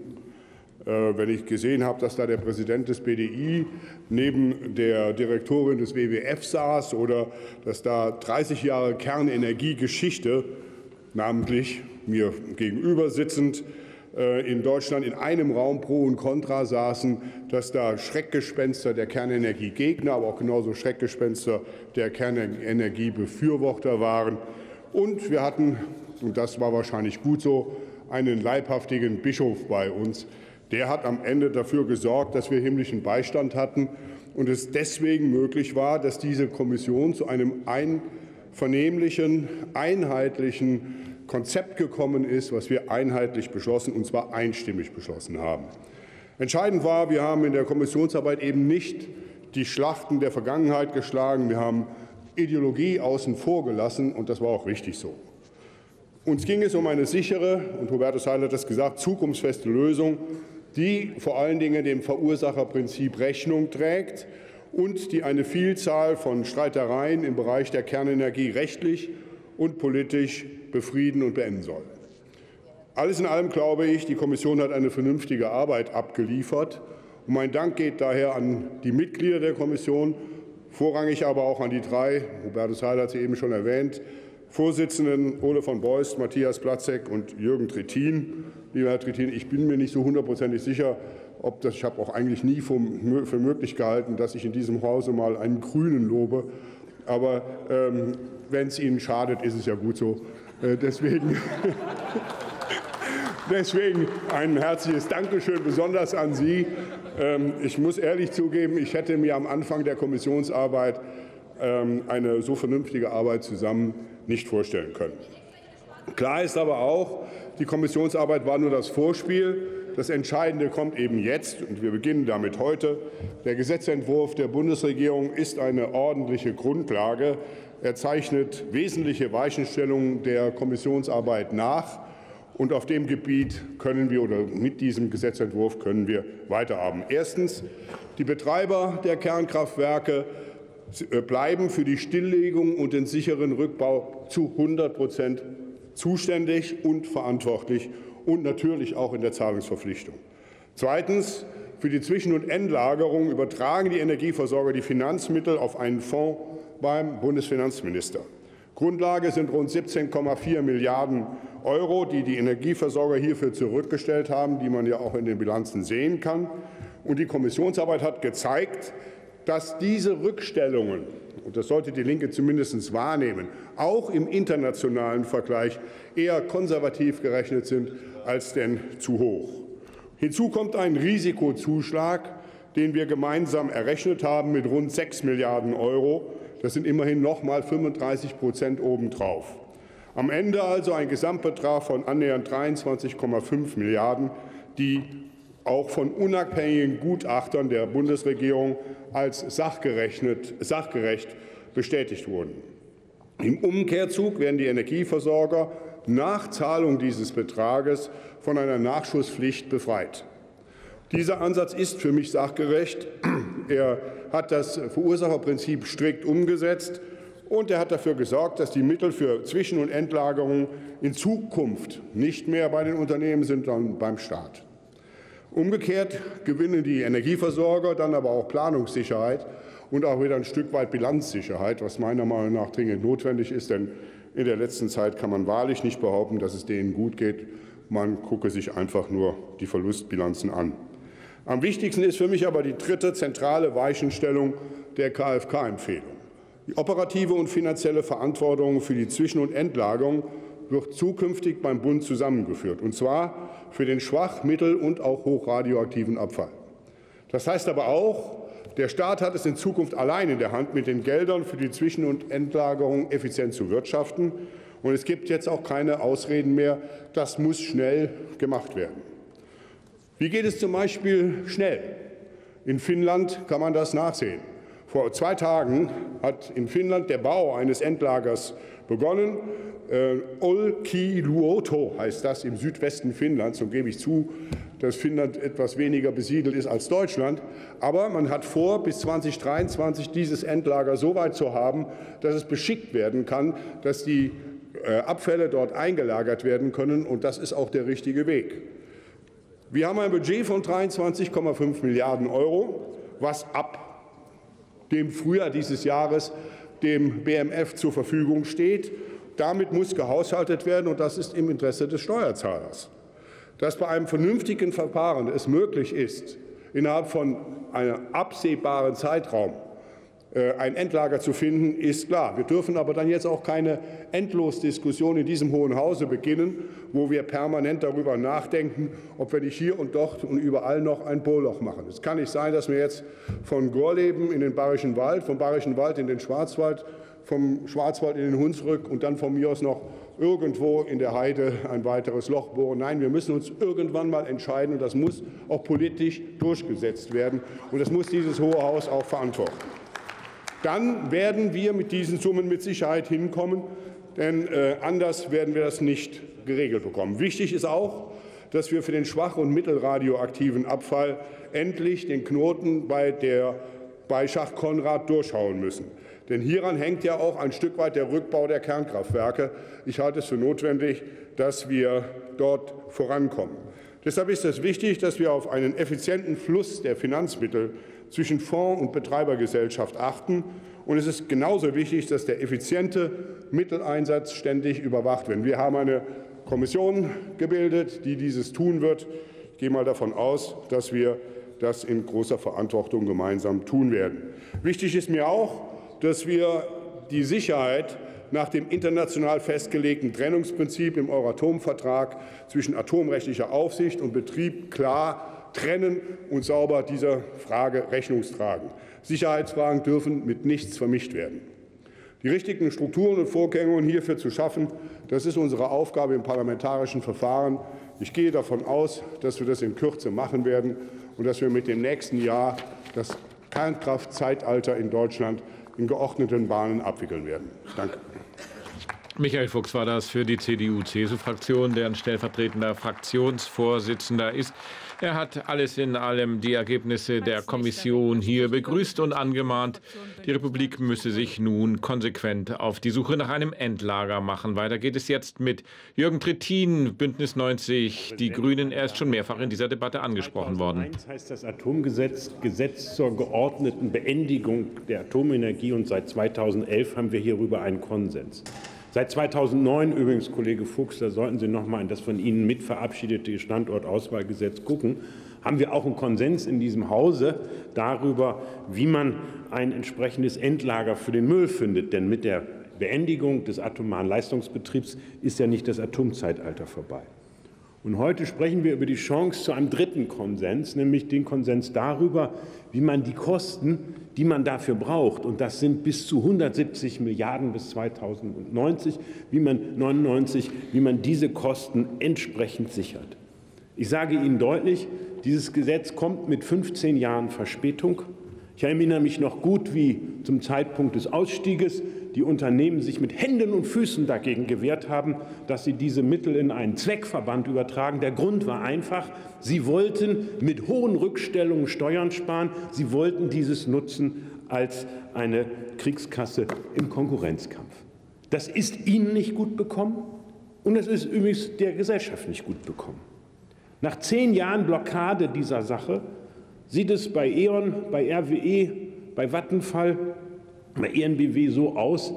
Äh, wenn ich gesehen habe, dass da der Präsident des BDI neben der Direktorin des WWF saß oder dass da 30 Jahre Kernenergiegeschichte, namentlich mir gegenüber sitzend, äh, in Deutschland in einem Raum pro und contra saßen, dass da Schreckgespenster der Kernenergiegegner, aber auch genauso Schreckgespenster der Kernenergiebefürworter waren. Und wir hatten, und das war wahrscheinlich gut so, einen leibhaftigen Bischof bei uns. Der hat am Ende dafür gesorgt, dass wir himmlischen Beistand hatten und es deswegen möglich war, dass diese Kommission zu einem einvernehmlichen, einheitlichen Konzept gekommen ist, was wir einheitlich beschlossen, und zwar einstimmig beschlossen haben. Entscheidend war, wir haben in der Kommissionsarbeit eben nicht die Schlachten der Vergangenheit geschlagen, wir haben Ideologie außen vor gelassen, und das war auch richtig so. Uns ging es um eine sichere, und Hubertus Heil hat das gesagt, zukunftsfeste Lösung, die vor allen Dingen dem Verursacherprinzip Rechnung trägt und die eine Vielzahl von Streitereien im Bereich der Kernenergie rechtlich und politisch befrieden und beenden soll. Alles in allem glaube ich, die Kommission hat eine vernünftige Arbeit abgeliefert. Und mein Dank geht daher an die Mitglieder der Kommission, vorrangig aber auch an die drei, Hubertus Heil hat sie eben schon erwähnt, Vorsitzenden Ole von Beust, Matthias Platzek und Jürgen Trittin. Lieber Herr Trittin, ich bin mir nicht so hundertprozentig sicher, ob das, ich habe auch eigentlich nie für möglich gehalten, dass ich in diesem Hause mal einen Grünen lobe. Aber ähm, wenn es Ihnen schadet, ist es ja gut so. Äh, deswegen, <laughs> deswegen ein herzliches Dankeschön besonders an Sie. Ähm, ich muss ehrlich zugeben, ich hätte mir am Anfang der Kommissionsarbeit ähm, eine so vernünftige Arbeit zusammen nicht vorstellen können. Klar ist aber auch, die Kommissionsarbeit war nur das Vorspiel. Das Entscheidende kommt eben jetzt, und wir beginnen damit heute. Der Gesetzentwurf der Bundesregierung ist eine ordentliche Grundlage. Er zeichnet wesentliche Weichenstellungen der Kommissionsarbeit nach. Und auf dem Gebiet können wir oder mit diesem Gesetzentwurf können wir weiterarbeiten. Erstens, die Betreiber der Kernkraftwerke bleiben für die Stilllegung und den sicheren Rückbau zu 100 Prozent zuständig und verantwortlich und natürlich auch in der Zahlungsverpflichtung. Zweitens. Für die Zwischen- und Endlagerung übertragen die Energieversorger die Finanzmittel auf einen Fonds beim Bundesfinanzminister. Grundlage sind rund 17,4 Milliarden Euro, die die Energieversorger hierfür zurückgestellt haben, die man ja auch in den Bilanzen sehen kann. Und die Kommissionsarbeit hat gezeigt, dass diese Rückstellungen, und das sollte die Linke zumindest wahrnehmen, auch im internationalen Vergleich eher konservativ gerechnet sind als denn zu hoch. Hinzu kommt ein Risikozuschlag, den wir gemeinsam errechnet haben mit rund 6 Milliarden Euro. Das sind immerhin noch mal 35 Prozent obendrauf. Am Ende also ein Gesamtbetrag von annähernd 23,5 Milliarden, die auch von unabhängigen Gutachtern der Bundesregierung als sachgerecht bestätigt wurden. Im Umkehrzug werden die Energieversorger nach Zahlung dieses Betrages von einer Nachschusspflicht befreit. Dieser Ansatz ist für mich sachgerecht. <clears throat> Er hat das Verursacherprinzip strikt umgesetzt und er hat dafür gesorgt, dass die Mittel für Zwischen- und Endlagerung in Zukunft nicht mehr bei den Unternehmen sind, sondern beim Staat. Umgekehrt gewinnen die Energieversorger dann aber auch Planungssicherheit und auch wieder ein Stück weit Bilanzsicherheit, was meiner Meinung nach dringend notwendig ist. Denn in der letzten Zeit kann man wahrlich nicht behaupten, dass es denen gut geht. Man gucke sich einfach nur die Verlustbilanzen an. Am wichtigsten ist für mich aber die dritte zentrale Weichenstellung der KfK-Empfehlung. Die operative und finanzielle Verantwortung für die Zwischen- und Endlagerung wird zukünftig beim Bund zusammengeführt, und zwar für den schwach-, mittel- und auch hochradioaktiven Abfall. Das heißt aber auch, der Staat hat es in Zukunft allein in der Hand, mit den Geldern für die Zwischen- und Endlagerung effizient zu wirtschaften. Und es gibt jetzt auch keine Ausreden mehr. Das muss schnell gemacht werden. Wie geht es zum Beispiel schnell? In Finnland kann man das nachsehen. Vor zwei Tagen hat in Finnland der Bau eines Endlagers begonnen. Äh, Olkiluoto heißt das im Südwesten Finnlands. Und gebe ich zu, dass Finnland etwas weniger besiedelt ist als Deutschland. Aber man hat vor, bis 2023 dieses Endlager so weit zu haben, dass es beschickt werden kann, dass die äh, Abfälle dort eingelagert werden können. Und das ist auch der richtige Weg. Wir haben ein Budget von 23,5 Milliarden Euro, was ab dem Frühjahr dieses Jahres dem BMF zur Verfügung steht. Damit muss gehaushaltet werden, und das ist im Interesse des Steuerzahlers. dass bei einem vernünftigen Verfahren es möglich ist, innerhalb von einem absehbaren Zeitraum ein Endlager zu finden, ist klar. Wir dürfen aber dann jetzt auch keine Endlosdiskussion in diesem Hohen Hause beginnen, wo wir permanent darüber nachdenken, ob wir nicht hier und dort und überall noch ein Bohrloch machen. Es kann nicht sein, dass wir jetzt von Gorleben in den Bayerischen Wald, vom Bayerischen Wald in den Schwarzwald, vom Schwarzwald in den Hunsrück und dann von mir aus noch irgendwo in der Heide ein weiteres Loch bohren. Nein, wir müssen uns irgendwann mal entscheiden, und das muss auch politisch durchgesetzt werden. Und das muss dieses Hohe Haus auch verantworten dann werden wir mit diesen Summen mit Sicherheit hinkommen, denn äh, anders werden wir das nicht geregelt bekommen. Wichtig ist auch, dass wir für den schwach- und mittelradioaktiven Abfall endlich den Knoten bei, der, bei Schacht Konrad durchhauen müssen. Denn hieran hängt ja auch ein Stück weit der Rückbau der Kernkraftwerke. Ich halte es für notwendig, dass wir dort vorankommen. Deshalb ist es wichtig, dass wir auf einen effizienten Fluss der Finanzmittel zwischen Fonds und Betreibergesellschaft achten. Und es ist genauso wichtig, dass der effiziente Mitteleinsatz ständig überwacht wird. Wir haben eine Kommission gebildet, die dieses tun wird. Ich gehe mal davon aus, dass wir das in großer Verantwortung gemeinsam tun werden. Wichtig ist mir auch, dass wir die Sicherheit nach dem international festgelegten Trennungsprinzip im Euratom-Vertrag zwischen atomrechtlicher Aufsicht und Betrieb klar trennen und sauber dieser Frage Rechnung tragen. Sicherheitsfragen dürfen mit nichts vermischt werden. Die richtigen Strukturen und Vorkehrungen hierfür zu schaffen, das ist unsere Aufgabe im parlamentarischen Verfahren. Ich gehe davon aus, dass wir das in Kürze machen werden und dass wir mit dem nächsten Jahr das Kernkraftzeitalter in Deutschland in geordneten Bahnen abwickeln werden. Danke. Michael Fuchs war das für die CDU-CSU-Fraktion, deren stellvertretender Fraktionsvorsitzender ist. Er hat alles in allem die Ergebnisse der Kommission hier begrüßt und angemahnt, die Republik müsse sich nun konsequent auf die Suche nach einem Endlager machen. Weiter geht es jetzt mit Jürgen Trittin, Bündnis 90, die Grünen. Er ist schon mehrfach in dieser Debatte angesprochen worden. heißt das Atomgesetz Gesetz zur geordneten Beendigung der Atomenergie und seit 2011 haben wir hierüber einen Konsens. Seit 2009 übrigens, Kollege Fuchs, da sollten Sie noch mal in das von Ihnen mitverabschiedete Standortauswahlgesetz gucken, haben wir auch einen Konsens in diesem Hause darüber, wie man ein entsprechendes Endlager für den Müll findet. Denn mit der Beendigung des atomaren Leistungsbetriebs ist ja nicht das Atomzeitalter vorbei. Und heute sprechen wir über die Chance zu einem dritten Konsens, nämlich den Konsens darüber, wie man die Kosten, die man dafür braucht, und das sind bis zu 170 Milliarden bis 2090, wie man 99, wie man diese Kosten entsprechend sichert. Ich sage Ihnen deutlich, dieses Gesetz kommt mit 15 Jahren Verspätung. Ich erinnere mich noch gut, wie zum Zeitpunkt des Ausstieges die Unternehmen sich mit Händen und Füßen dagegen gewehrt haben, dass sie diese Mittel in einen Zweckverband übertragen. Der Grund war einfach, sie wollten mit hohen Rückstellungen Steuern sparen, sie wollten dieses nutzen als eine Kriegskasse im Konkurrenzkampf. Das ist ihnen nicht gut bekommen und es ist übrigens der Gesellschaft nicht gut bekommen. Nach zehn Jahren Blockade dieser Sache sieht es bei E.ON, bei RWE, bei Vattenfall bei ENBW so aus,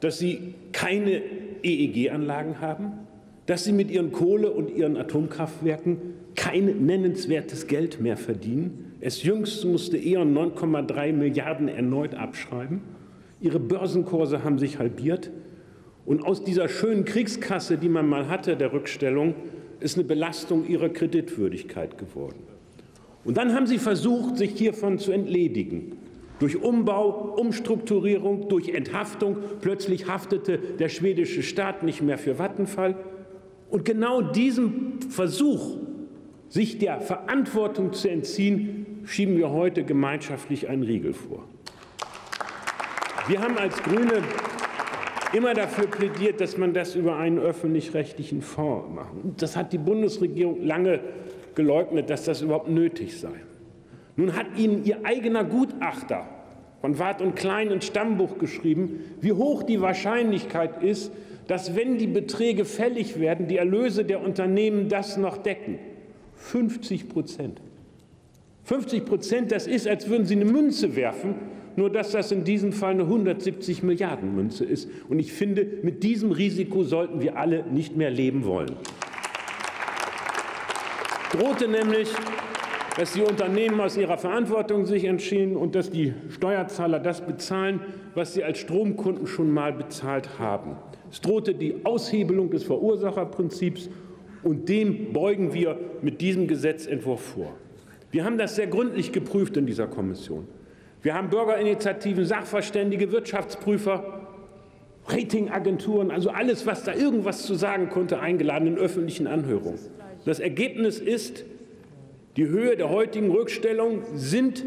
dass sie keine EEG-Anlagen haben, dass sie mit ihren Kohle- und ihren Atomkraftwerken kein nennenswertes Geld mehr verdienen. Es jüngst musste E.ON 9,3 Milliarden erneut abschreiben. Ihre Börsenkurse haben sich halbiert. Und aus dieser schönen Kriegskasse, die man mal hatte, der Rückstellung, ist eine Belastung ihrer Kreditwürdigkeit geworden. Und dann haben sie versucht, sich hiervon zu entledigen. Durch Umbau, Umstrukturierung, durch Enthaftung. Plötzlich haftete der schwedische Staat nicht mehr für Vattenfall. Und genau diesem Versuch, sich der Verantwortung zu entziehen, schieben wir heute gemeinschaftlich einen Riegel vor. Wir haben als Grüne immer dafür plädiert, dass man das über einen öffentlich-rechtlichen Fonds macht. Das hat die Bundesregierung lange geleugnet, dass das überhaupt nötig sei. Nun hat Ihnen Ihr eigener Gutachter von Wart und Klein ins Stammbuch geschrieben, wie hoch die Wahrscheinlichkeit ist, dass, wenn die Beträge fällig werden, die Erlöse der Unternehmen das noch decken. 50 Prozent. 50 Prozent, das ist, als würden Sie eine Münze werfen, nur dass das in diesem Fall eine 170 Milliarden Münze ist. Und ich finde, mit diesem Risiko sollten wir alle nicht mehr leben wollen. drohte nämlich, dass die Unternehmen aus ihrer Verantwortung sich entschieden und dass die Steuerzahler das bezahlen, was sie als Stromkunden schon mal bezahlt haben. Es drohte die Aushebelung des Verursacherprinzips und dem beugen wir mit diesem Gesetzentwurf vor. Wir haben das sehr gründlich geprüft in dieser Kommission. Wir haben Bürgerinitiativen, Sachverständige, Wirtschaftsprüfer, Ratingagenturen, also alles, was da irgendwas zu sagen konnte, eingeladen in öffentlichen Anhörungen. Das Ergebnis ist, die Höhe der heutigen Rückstellung sind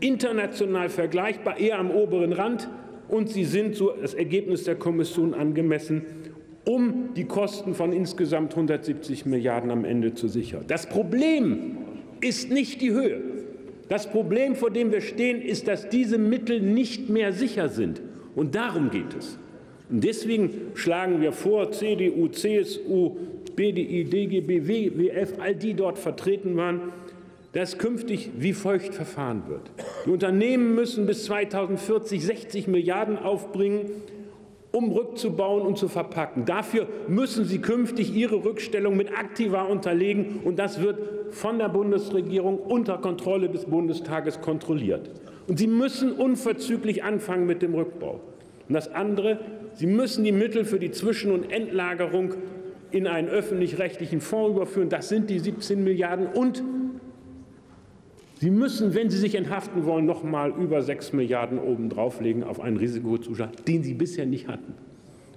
international vergleichbar, eher am oberen Rand, und sie sind so das Ergebnis der Kommission angemessen, um die Kosten von insgesamt 170 Milliarden am Ende zu sichern. Das Problem ist nicht die Höhe. Das Problem, vor dem wir stehen, ist, dass diese Mittel nicht mehr sicher sind. Und darum geht es. Und deswegen schlagen wir vor, CDU, CSU, BDI, DGB, WWF, all die dort vertreten waren, dass künftig wie folgt verfahren wird. Die Unternehmen müssen bis 2040 60 Milliarden aufbringen, um rückzubauen und zu verpacken. Dafür müssen sie künftig ihre Rückstellung mit Aktiva unterlegen, und das wird von der Bundesregierung unter Kontrolle des Bundestages kontrolliert. Und sie müssen unverzüglich anfangen mit dem Rückbau. Und das andere, sie müssen die Mittel für die Zwischen- und Endlagerung in einen öffentlich-rechtlichen Fonds überführen. Das sind die 17 Milliarden. Und Sie müssen, wenn Sie sich enthaften wollen, noch mal über 6 Milliarden oben drauflegen auf einen Risikozuschlag, den Sie bisher nicht hatten.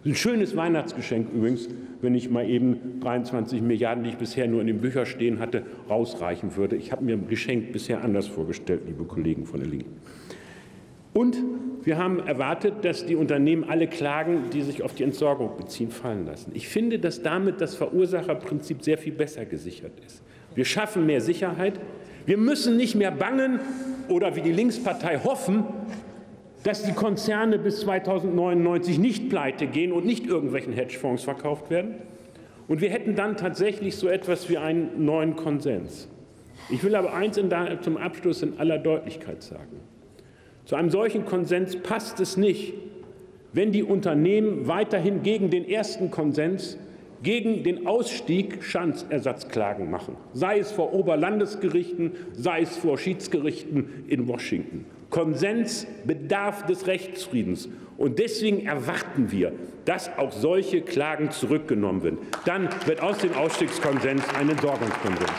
Ein schönes Weihnachtsgeschenk übrigens, wenn ich mal eben 23 Milliarden, die ich bisher nur in den Büchern stehen hatte, rausreichen würde. Ich habe mir ein Geschenk bisher anders vorgestellt, liebe Kollegen von der Linken. Und wir haben erwartet, dass die Unternehmen alle Klagen, die sich auf die Entsorgung beziehen, fallen lassen. Ich finde, dass damit das Verursacherprinzip sehr viel besser gesichert ist. Wir schaffen mehr Sicherheit, wir müssen nicht mehr bangen oder wie die Linkspartei hoffen, dass die Konzerne bis 2099 nicht pleite gehen und nicht irgendwelchen Hedgefonds verkauft werden. Und wir hätten dann tatsächlich so etwas wie einen neuen Konsens. Ich will aber eins zum Abschluss in aller Deutlichkeit sagen. Zu einem solchen Konsens passt es nicht, wenn die Unternehmen weiterhin gegen den ersten Konsens gegen den Ausstieg Schadensersatzklagen machen, sei es vor Oberlandesgerichten, sei es vor Schiedsgerichten in Washington. Konsens bedarf des Rechtsfriedens. Und deswegen erwarten wir, dass auch solche Klagen zurückgenommen werden. Dann wird aus dem Ausstiegskonsens ein Entsorgungskonsens.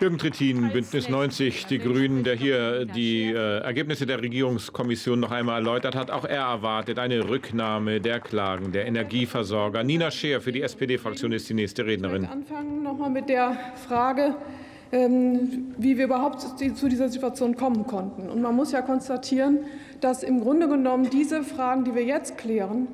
Jürgen Trittin, Bündnis 90, die Grünen, der hier die äh, Ergebnisse der Regierungskommission noch einmal erläutert hat. Auch er erwartet eine Rücknahme der Klagen der Energieversorger. Nina Scheer für die SPD-Fraktion ist die nächste Rednerin. Ich anfangen noch mal mit der Frage, ähm, wie wir überhaupt zu dieser Situation kommen konnten. Und man muss ja konstatieren, dass im Grunde genommen diese Fragen, die wir jetzt klären,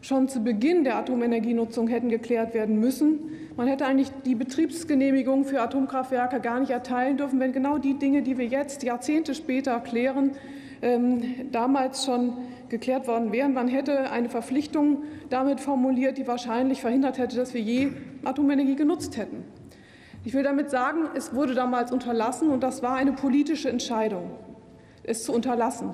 schon zu Beginn der Atomenergienutzung hätten geklärt werden müssen. Man hätte eigentlich die Betriebsgenehmigung für Atomkraftwerke gar nicht erteilen dürfen, wenn genau die Dinge, die wir jetzt Jahrzehnte später klären, ähm, damals schon geklärt worden wären. Man hätte eine Verpflichtung damit formuliert, die wahrscheinlich verhindert hätte, dass wir je Atomenergie genutzt hätten. Ich will damit sagen, es wurde damals unterlassen, und das war eine politische Entscheidung, es zu unterlassen.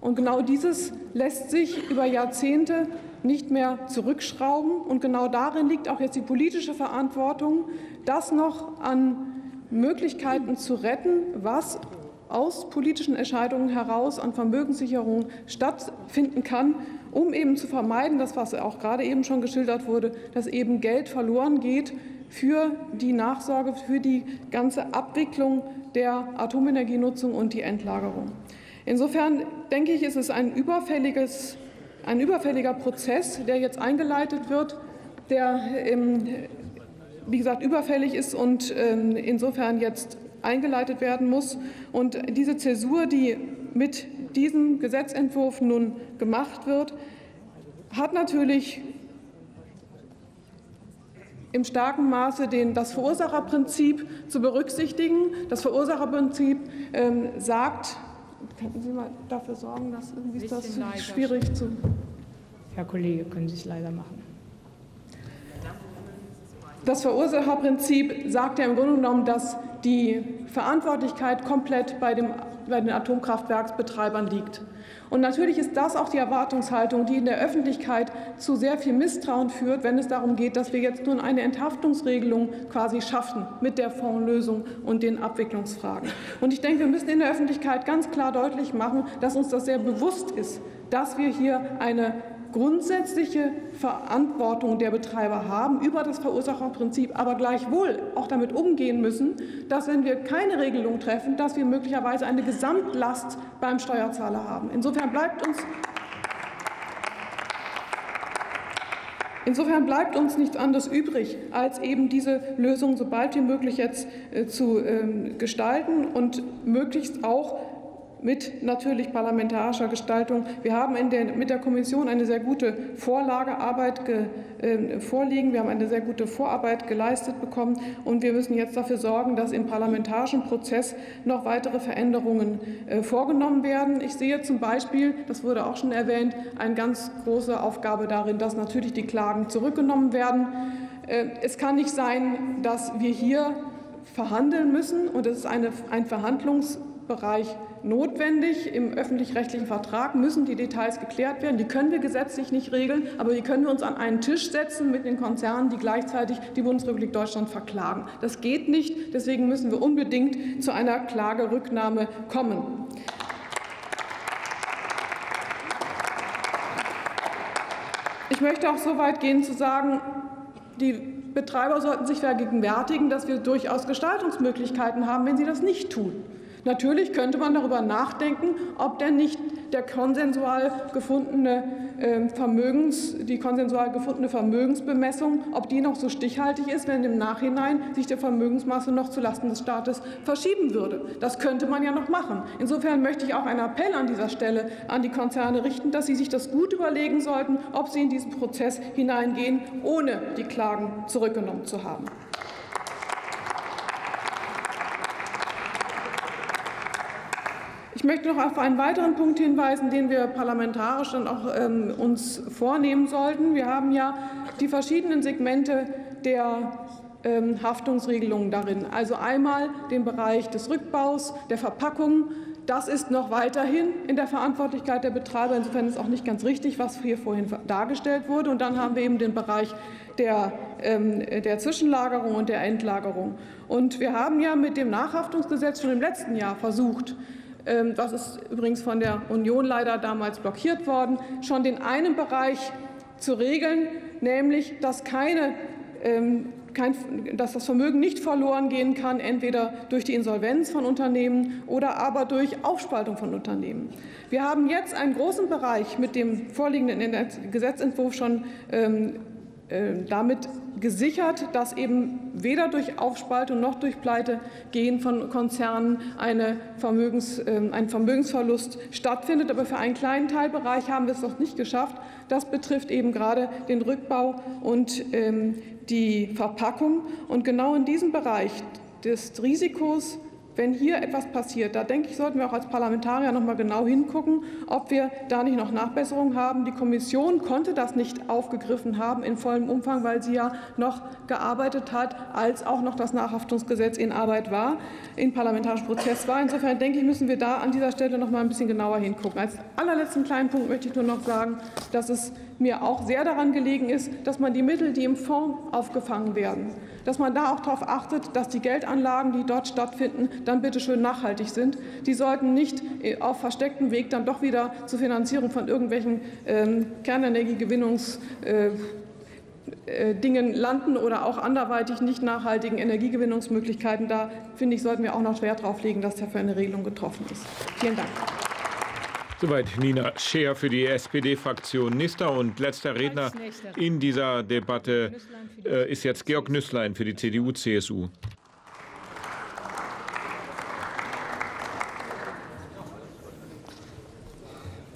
Und genau dieses lässt sich über Jahrzehnte nicht mehr zurückschrauben. Und genau darin liegt auch jetzt die politische Verantwortung, das noch an Möglichkeiten zu retten, was aus politischen Entscheidungen heraus an Vermögenssicherung stattfinden kann, um eben zu vermeiden, das, was auch gerade eben schon geschildert wurde, dass eben Geld verloren geht für die Nachsorge, für die ganze Abwicklung der Atomenergienutzung und die Endlagerung. Insofern denke ich, ist es ein überfälliges ein überfälliger Prozess, der jetzt eingeleitet wird, der, ähm, wie gesagt, überfällig ist und ähm, insofern jetzt eingeleitet werden muss. Und diese Zäsur, die mit diesem Gesetzentwurf nun gemacht wird, hat natürlich im starken Maße den, das Verursacherprinzip zu berücksichtigen. Das Verursacherprinzip ähm, sagt, Könnten Sie mal dafür sorgen, dass irgendwie ist das schwierig zu. Herr Kollege, können Sie es leider machen. Das Verursacherprinzip sagt ja im Grunde genommen, dass die Verantwortlichkeit komplett bei, dem, bei den Atomkraftwerksbetreibern liegt. Und natürlich ist das auch die Erwartungshaltung, die in der Öffentlichkeit zu sehr viel Misstrauen führt, wenn es darum geht, dass wir jetzt nun eine Enthaftungsregelung quasi schaffen mit der Fondslösung und den Abwicklungsfragen. Und ich denke, wir müssen in der Öffentlichkeit ganz klar deutlich machen, dass uns das sehr bewusst ist, dass wir hier eine grundsätzliche Verantwortung der Betreiber haben über das Verursacherprinzip, aber gleichwohl auch damit umgehen müssen, dass wenn wir keine Regelung treffen, dass wir möglicherweise eine Gesamtlast beim Steuerzahler haben. Insofern bleibt uns Insofern bleibt uns nichts anderes übrig, als eben diese Lösung so bald wie möglich jetzt äh, zu ähm, gestalten und möglichst auch mit natürlich parlamentarischer Gestaltung. Wir haben der, mit der Kommission eine sehr gute Vorlagearbeit ge, äh, vorliegen. Wir haben eine sehr gute Vorarbeit geleistet bekommen. Und wir müssen jetzt dafür sorgen, dass im parlamentarischen Prozess noch weitere Veränderungen äh, vorgenommen werden. Ich sehe zum Beispiel, das wurde auch schon erwähnt, eine ganz große Aufgabe darin, dass natürlich die Klagen zurückgenommen werden. Äh, es kann nicht sein, dass wir hier verhandeln müssen und es ist eine, ein Verhandlungsbereich notwendig. Im öffentlich-rechtlichen Vertrag müssen die Details geklärt werden. Die können wir gesetzlich nicht regeln, aber die können wir uns an einen Tisch setzen mit den Konzernen, die gleichzeitig die Bundesrepublik Deutschland verklagen. Das geht nicht. Deswegen müssen wir unbedingt zu einer Klagerücknahme kommen. Ich möchte auch so weit gehen zu sagen, die Betreiber sollten sich vergegenwärtigen, dass wir durchaus Gestaltungsmöglichkeiten haben, wenn sie das nicht tun. Natürlich könnte man darüber nachdenken, ob denn nicht der konsensual gefundene ähm, Vermögens, die konsensual gefundene Vermögensbemessung, ob die noch so stichhaltig ist, wenn im Nachhinein sich die Vermögensmasse noch zulasten des Staates verschieben würde. Das könnte man ja noch machen. Insofern möchte ich auch einen Appell an dieser Stelle an die Konzerne richten, dass sie sich das gut überlegen sollten, ob sie in diesen Prozess hineingehen, ohne die Klagen zurückgenommen zu haben. Ich möchte noch auf einen weiteren Punkt hinweisen, den wir parlamentarisch dann auch ähm, uns vornehmen sollten. Wir haben ja die verschiedenen Segmente der ähm, Haftungsregelungen darin. Also einmal den Bereich des Rückbaus, der Verpackung. Das ist noch weiterhin in der Verantwortlichkeit der Betreiber. Insofern ist auch nicht ganz richtig, was hier vorhin dargestellt wurde. Und dann haben wir eben den Bereich der, ähm, der Zwischenlagerung und der Endlagerung. Und wir haben ja mit dem Nachhaftungsgesetz schon im letzten Jahr versucht, das ist übrigens von der Union leider damals blockiert worden, schon den einen Bereich zu regeln, nämlich dass, keine, ähm, kein, dass das Vermögen nicht verloren gehen kann, entweder durch die Insolvenz von Unternehmen oder aber durch Aufspaltung von Unternehmen. Wir haben jetzt einen großen Bereich mit dem vorliegenden Gesetzentwurf schon ähm, äh, damit gesichert, dass eben weder durch Aufspaltung noch durch Pleitegehen von Konzernen Vermögens, äh, ein Vermögensverlust stattfindet. Aber für einen kleinen Teilbereich haben wir es noch nicht geschafft. Das betrifft eben gerade den Rückbau und ähm, die Verpackung. Und genau in diesem Bereich des Risikos wenn hier etwas passiert, da denke ich, sollten wir auch als Parlamentarier noch mal genau hingucken, ob wir da nicht noch Nachbesserungen haben. Die Kommission konnte das nicht aufgegriffen haben in vollem Umfang, weil sie ja noch gearbeitet hat, als auch noch das Nachhaftungsgesetz in Arbeit war, in parlamentarischem Prozess war. Insofern denke ich, müssen wir da an dieser Stelle noch mal ein bisschen genauer hingucken. Als allerletzten kleinen Punkt möchte ich nur noch sagen, dass es mir auch sehr daran gelegen ist, dass man die Mittel, die im Fonds aufgefangen werden, dass man da auch darauf achtet, dass die Geldanlagen, die dort stattfinden, dann bitte schön nachhaltig sind. Die sollten nicht äh, auf verstecktem Weg dann doch wieder zur Finanzierung von irgendwelchen ähm, Kernenergiegewinnungs äh, äh, Dingen landen oder auch anderweitig nicht nachhaltigen Energiegewinnungsmöglichkeiten. Da finde ich, sollten wir auch noch schwer drauf legen, dass dafür eine Regelung getroffen ist. Vielen Dank. Soweit Nina Scheer für die SPD-Fraktion NISTA. Und letzter Redner in dieser Debatte äh, ist jetzt Georg Nüßlein für die CDU-CSU.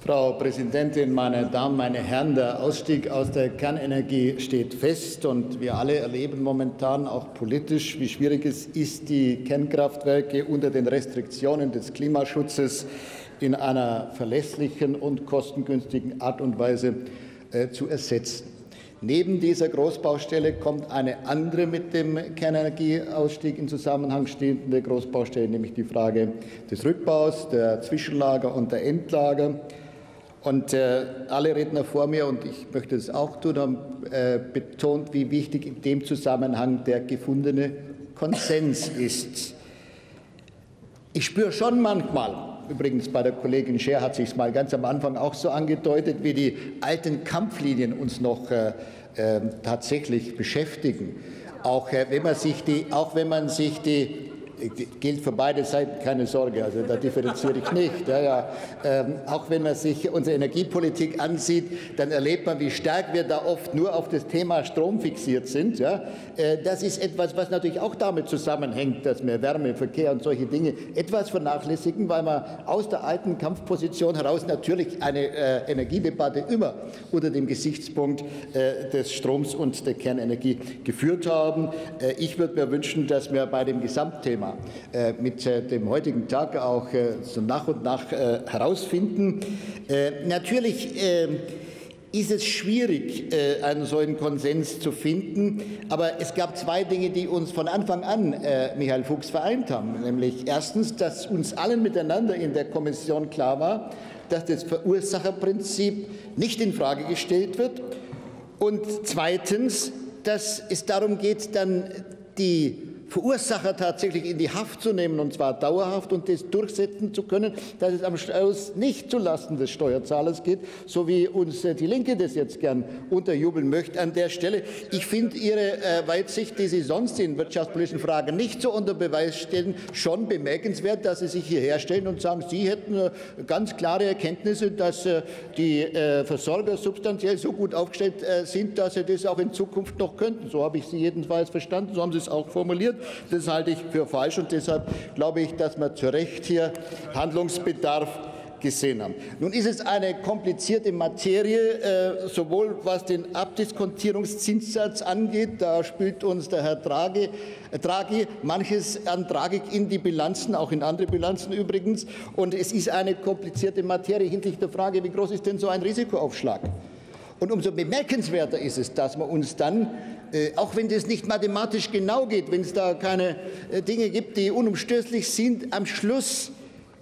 Frau Präsidentin, meine Damen, meine Herren! Der Ausstieg aus der Kernenergie steht fest, und wir alle erleben momentan auch politisch, wie schwierig es ist, die Kernkraftwerke unter den Restriktionen des Klimaschutzes in einer verlässlichen und kostengünstigen Art und Weise äh, zu ersetzen. Neben dieser Großbaustelle kommt eine andere mit dem Kernenergieausstieg in Zusammenhang stehende Großbaustelle, nämlich die Frage des Rückbaus, der Zwischenlager und der Endlager. Und äh, alle Redner vor mir, und ich möchte es auch tun, haben äh, betont, wie wichtig in dem Zusammenhang der gefundene Konsens ist. Ich spüre schon manchmal, Übrigens bei der Kollegin Scher hat sich mal ganz am Anfang auch so angedeutet, wie die alten Kampflinien uns noch äh, äh, tatsächlich beschäftigen. Auch, äh, wenn man sich die, auch wenn man sich die gilt für beide Seiten, keine Sorge, also da differenziere ich nicht. Ja, ja. Ähm, auch wenn man sich unsere Energiepolitik ansieht, dann erlebt man, wie stark wir da oft nur auf das Thema Strom fixiert sind. Ja. Äh, das ist etwas, was natürlich auch damit zusammenhängt, dass wir Wärme, Verkehr und solche Dinge etwas vernachlässigen, weil man aus der alten Kampfposition heraus natürlich eine äh, Energiedebatte immer unter dem Gesichtspunkt äh, des Stroms und der Kernenergie geführt haben. Äh, ich würde mir wünschen, dass wir bei dem Gesamtthema Thema äh, mit äh, dem heutigen Tag auch äh, so nach und nach herausfinden. Natürlich ist es schwierig, einen solchen Konsens zu finden. Aber es gab zwei Dinge, die uns von Anfang an, Michael Fuchs, vereint haben. Nämlich erstens, dass uns allen miteinander in der Kommission klar war, dass das Verursacherprinzip nicht in Frage gestellt wird. Und zweitens, dass es darum geht, dann die Verursacher tatsächlich in die Haft zu nehmen, und zwar dauerhaft, und das durchsetzen zu können, dass es am Schluss nicht zulasten des Steuerzahlers geht, so wie uns äh, die Linke das jetzt gern unterjubeln möchte an der Stelle. Ich finde Ihre äh, Weitsicht, die Sie sonst in wirtschaftspolitischen Fragen nicht so unter Beweis stellen, schon bemerkenswert, dass Sie sich hierher stellen und sagen, Sie hätten äh, ganz klare Erkenntnisse, dass die Versorger substanziell so gut aufgestellt sind, dass sie das auch in Zukunft noch könnten. So habe ich Sie jedenfalls verstanden, so haben Sie es auch formuliert. Das halte ich für falsch und deshalb glaube ich, dass wir zu Recht hier Handlungsbedarf gesehen haben. Nun ist es eine komplizierte Materie, äh, sowohl was den Abdiskontierungszinssatz angeht, da spielt uns der Herr Draghi, äh, Draghi manches an Tragik in die Bilanzen, auch in andere Bilanzen übrigens, und es ist eine komplizierte Materie hinsichtlich der Frage, wie groß ist denn so ein Risikoaufschlag? Und umso bemerkenswerter ist es, dass wir uns dann auch wenn das nicht mathematisch genau geht, wenn es da keine äh, Dinge gibt, die unumstößlich sind, am Schluss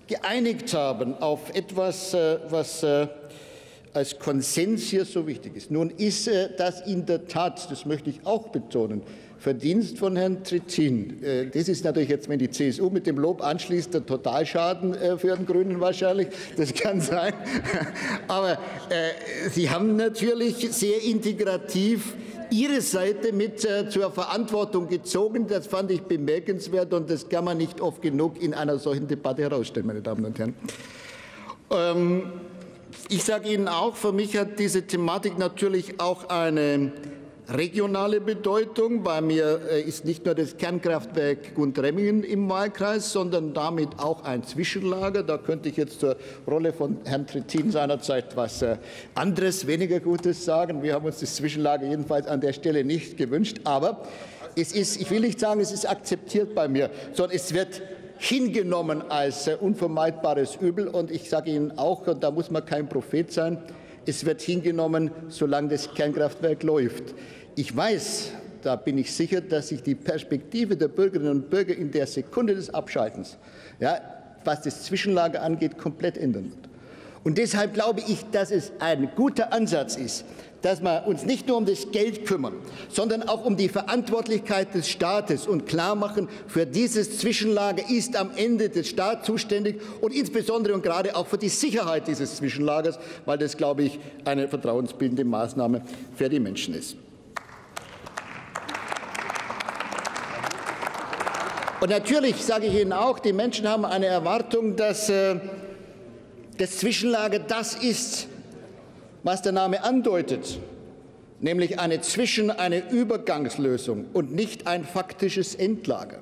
geeinigt haben auf etwas, äh, was als Konsens hier so wichtig ist. Nun ist das in der Tat, das möchte ich auch betonen, Verdienst von Herrn Trittin. Das ist natürlich jetzt, wenn die CSU mit dem Lob anschließt, der Totalschaden für den Grünen wahrscheinlich. Das kann sein. <laughs> Aber äh, Sie haben natürlich sehr integrativ Ihre Seite mit äh, zur Verantwortung gezogen. Das fand ich bemerkenswert und das kann man nicht oft genug in einer solchen Debatte herausstellen, meine Damen und Herren. Ähm, ich sage Ihnen auch, für mich hat diese Thematik natürlich auch eine regionale Bedeutung. Bei mir äh, ist nicht nur das Kernkraftwerk Gundremmingen im Wahlkreis, sondern damit auch ein Zwischenlager. Da könnte ich jetzt zur Rolle von Herrn Trittin seinerzeit was äh, anderes, weniger Gutes sagen. Wir haben uns das Zwischenlager jedenfalls an der Stelle nicht gewünscht. Aber es ist, ich will nicht sagen, es ist akzeptiert bei mir, sondern es wird hingenommen als äh, unvermeidbares Übel. Und ich sage Ihnen auch, und da muss man kein Prophet sein, es wird hingenommen, solange das Kernkraftwerk läuft. Ich weiß, da bin ich sicher, dass sich die Perspektive der Bürgerinnen und Bürger in der Sekunde des Abschaltens, ja, was das Zwischenlager angeht, komplett ändern wird. Und deshalb glaube ich, dass es ein guter Ansatz ist, dass wir uns nicht nur um das Geld kümmern, sondern auch um die Verantwortlichkeit des Staates und klar machen, für dieses Zwischenlager ist am Ende der Staat zuständig und insbesondere und gerade auch für die Sicherheit dieses Zwischenlagers, weil das, glaube ich, eine vertrauensbildende Maßnahme für die Menschen ist. Und natürlich sage ich Ihnen auch, die Menschen haben eine Erwartung, dass äh, das Zwischenlager das ist, was der Name andeutet, nämlich eine Zwischen-, eine Übergangslösung und nicht ein faktisches Endlager.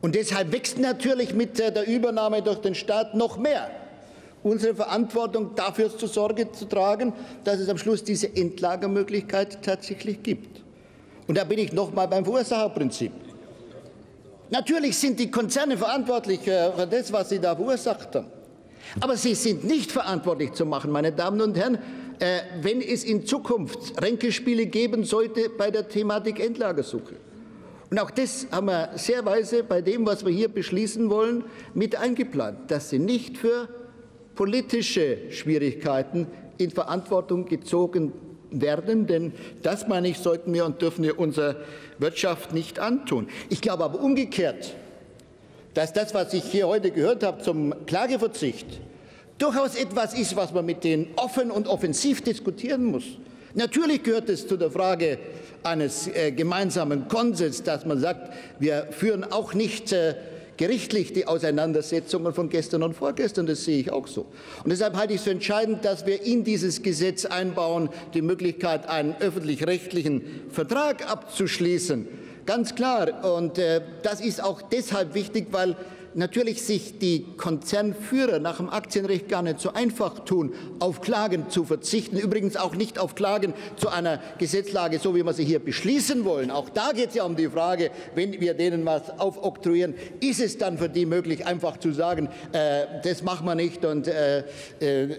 Und deshalb wächst natürlich mit der Übernahme durch den Staat noch mehr unsere Verantwortung dafür zu Sorge zu tragen, dass es am Schluss diese Endlagermöglichkeit tatsächlich gibt. Und da bin ich noch mal beim Verursacherprinzip. Natürlich sind die Konzerne verantwortlich für das, was sie da verursacht haben. Aber sie sind nicht verantwortlich zu machen, meine Damen und Herren, äh, wenn es in Zukunft Ränkespiele geben sollte bei der Thematik Endlagersuche. Und auch das haben wir sehr weise bei dem, was wir hier beschließen wollen, mit eingeplant, dass sie nicht für politische Schwierigkeiten in Verantwortung gezogen werden. Denn das, meine ich, sollten wir und dürfen wir unserer Wirtschaft nicht antun. Ich glaube aber umgekehrt, dass das, was ich hier heute gehört habe zum Klageverzicht, durchaus etwas ist, was man mit denen offen und offensiv diskutieren muss. Natürlich gehört es zu der Frage eines äh, gemeinsamen Konsens, dass man sagt, wir führen auch nicht äh, gerichtlich die Auseinandersetzungen von gestern und vorgestern. Das sehe ich auch so. Und deshalb halte ich es für entscheidend, dass wir in dieses Gesetz einbauen, die Möglichkeit, einen öffentlich-rechtlichen Vertrag abzuschließen. Ganz klar. Und äh, das ist auch deshalb wichtig, weil natürlich sich die Konzernführer nach dem Aktienrecht gar nicht so einfach tun, auf Klagen zu verzichten. Übrigens auch nicht auf Klagen zu einer Gesetzlage, so wie wir sie hier beschließen wollen. Auch da geht es ja um die Frage, wenn wir denen was aufoktroyieren, ist es dann für die möglich, einfach zu sagen, äh, das machen wir nicht und äh, äh,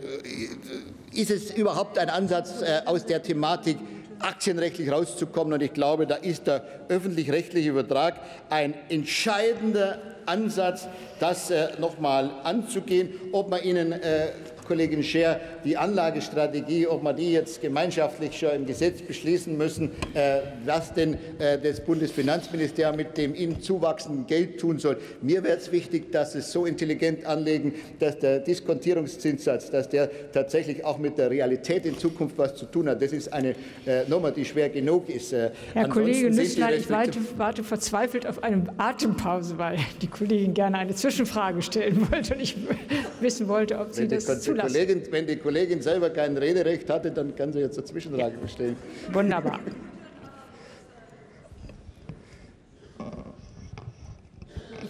ist es überhaupt ein Ansatz äh, aus der Thematik, aktienrechtlich rauszukommen. Und ich glaube, da ist der öffentlich-rechtliche Vertrag ein entscheidender Ansatz, das äh, noch mal anzugehen. Ob man Ihnen äh, Kollegin Scher, die Anlagestrategie, ob wir die jetzt gemeinschaftlich schon im Gesetz beschließen müssen, äh, was denn äh, das Bundesfinanzministerium mit dem ihnen zuwachsenden Geld tun soll. Mir wäre es wichtig, dass es so intelligent anlegen, dass der Diskontierungszinssatz, dass der tatsächlich auch mit der Realität in Zukunft was zu tun hat. Das ist eine äh, Nummer, die schwer genug ist. Herr Ansonsten Kollege Nüsslein, ich warte, warte verzweifelt auf eine Atempause, weil die Kollegin gerne eine Zwischenfrage stellen <laughs> wollte und ich wissen wollte, ob Sie das zulassen. Kollegin, wenn die Kollegin selber kein Rederecht hatte, dann kann sie jetzt eine Zwischenfrage bestellen. Wunderbar.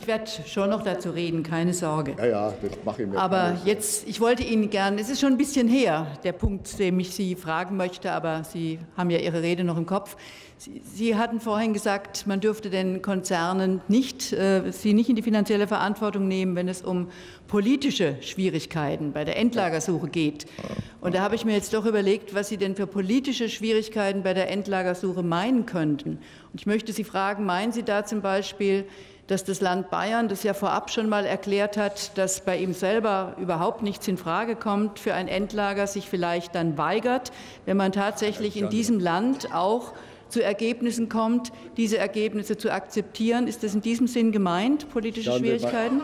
Ich werde schon noch dazu reden, keine Sorge. Ja, ja, das mache ich mir. Aber jetzt, ich wollte Ihnen gern, es ist schon ein bisschen her, der Punkt, dem ich Sie fragen möchte, aber Sie haben ja Ihre Rede noch im Kopf. Sie, Sie hatten vorhin gesagt, man dürfte den Konzernen nicht, äh, sie nicht in die finanzielle Verantwortung nehmen, wenn es um politische Schwierigkeiten bei der Endlagersuche geht. Und da habe ich mir jetzt doch überlegt, was Sie denn für politische Schwierigkeiten bei der Endlagersuche meinen könnten. Und ich möchte Sie fragen, meinen Sie da zum Beispiel, dass das Land Bayern, das ja vorab schon mal erklärt hat, dass bei ihm selber überhaupt nichts in Frage kommt für ein Endlager, sich vielleicht dann weigert, wenn man tatsächlich in diesem Land auch zu Ergebnissen kommt, diese Ergebnisse zu akzeptieren. Ist das in diesem Sinn gemeint, politische Schwierigkeiten?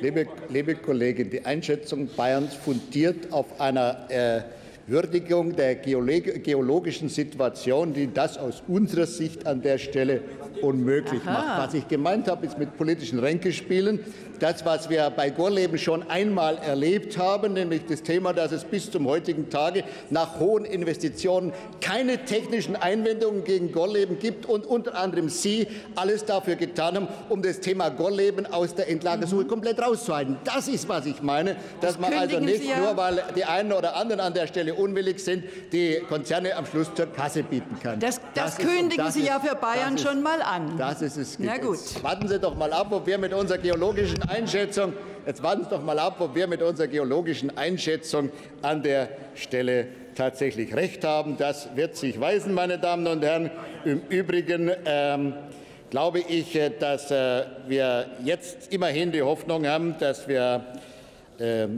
Liebe, liebe Kollegin, die Einschätzung Bayerns fundiert auf einer äh, Würdigung der geologischen Situation, die das aus unserer Sicht an der Stelle unmöglich Aha. macht. Was ich gemeint habe, ist mit politischen Ränkespielen das, was wir bei Gorleben schon einmal erlebt haben, nämlich das Thema, dass es bis zum heutigen Tage nach hohen Investitionen keine technischen Einwendungen gegen Gorleben gibt und unter anderem Sie alles dafür getan haben, um das Thema Gorleben aus der Endlagersuche mhm. komplett rauszuhalten. Das ist, was ich meine, dass das man also nicht ja. nur, weil die einen oder anderen an der Stelle unwillig sind, die Konzerne am Schluss zur Kasse bieten kann. Das, das, das kündigen ist, Sie ja für Bayern ist, schon mal an. Das ist es. Na gut. Warten Sie doch mal ab, ob wir mit unserer geologischen Einschätzung, jetzt warten Sie doch mal ab, ob wir mit unserer geologischen Einschätzung an der Stelle tatsächlich recht haben. Das wird sich weisen, meine Damen und Herren. Im Übrigen ähm, glaube ich, äh, dass äh, wir jetzt immerhin die Hoffnung haben, dass wir äh,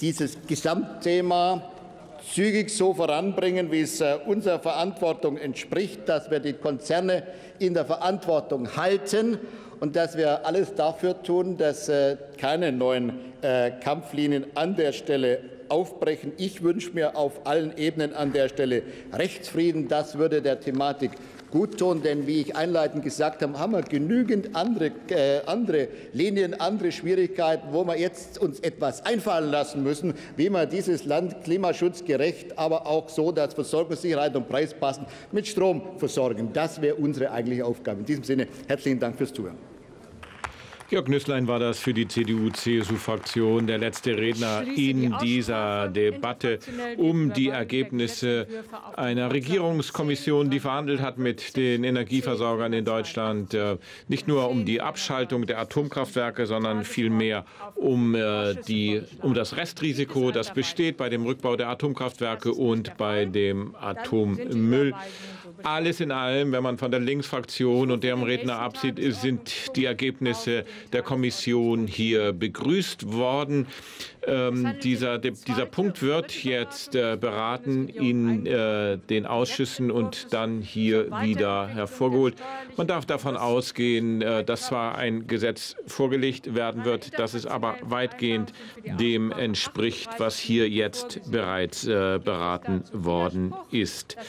dieses Gesamtthema zügig so voranbringen, wie es äh, unserer Verantwortung entspricht, dass wir die Konzerne in der Verantwortung halten und dass wir alles dafür tun, dass äh, keine neuen äh, Kampflinien an der Stelle aufbrechen. Ich wünsche mir auf allen Ebenen an der Stelle Rechtsfrieden. Das würde der Thematik gut tun, denn wie ich einleitend gesagt habe, haben wir genügend andere, äh, andere Linien, andere Schwierigkeiten, wo wir jetzt uns etwas einfallen lassen müssen, wie wir dieses Land klimaschutzgerecht, aber auch so, dass Versorgungssicherheit und Preis passen, mit Strom versorgen. Das wäre unsere eigentliche Aufgabe. In diesem Sinne herzlichen Dank fürs Zuhören. Jörg Nüßlein war das für die CDU-CSU-Fraktion, der letzte Redner in dieser Debatte um die Ergebnisse einer Regierungskommission, die verhandelt hat mit den Energieversorgern in Deutschland, äh, nicht nur um die Abschaltung der Atomkraftwerke, sondern vielmehr um, äh, die, um das Restrisiko, das besteht bei dem Rückbau der Atomkraftwerke und bei dem Atommüll. Alles in allem, wenn man von der Linksfraktion und deren Redner absieht, sind die Ergebnisse der Kommission hier begrüßt worden. Ähm, dieser, dieser Punkt wird jetzt äh, beraten in äh, den Ausschüssen und dann hier wieder hervorgeholt. Man darf davon ausgehen, äh, dass zwar ein Gesetz vorgelegt werden wird, dass es aber weitgehend dem entspricht, was hier jetzt bereits äh, beraten worden ist.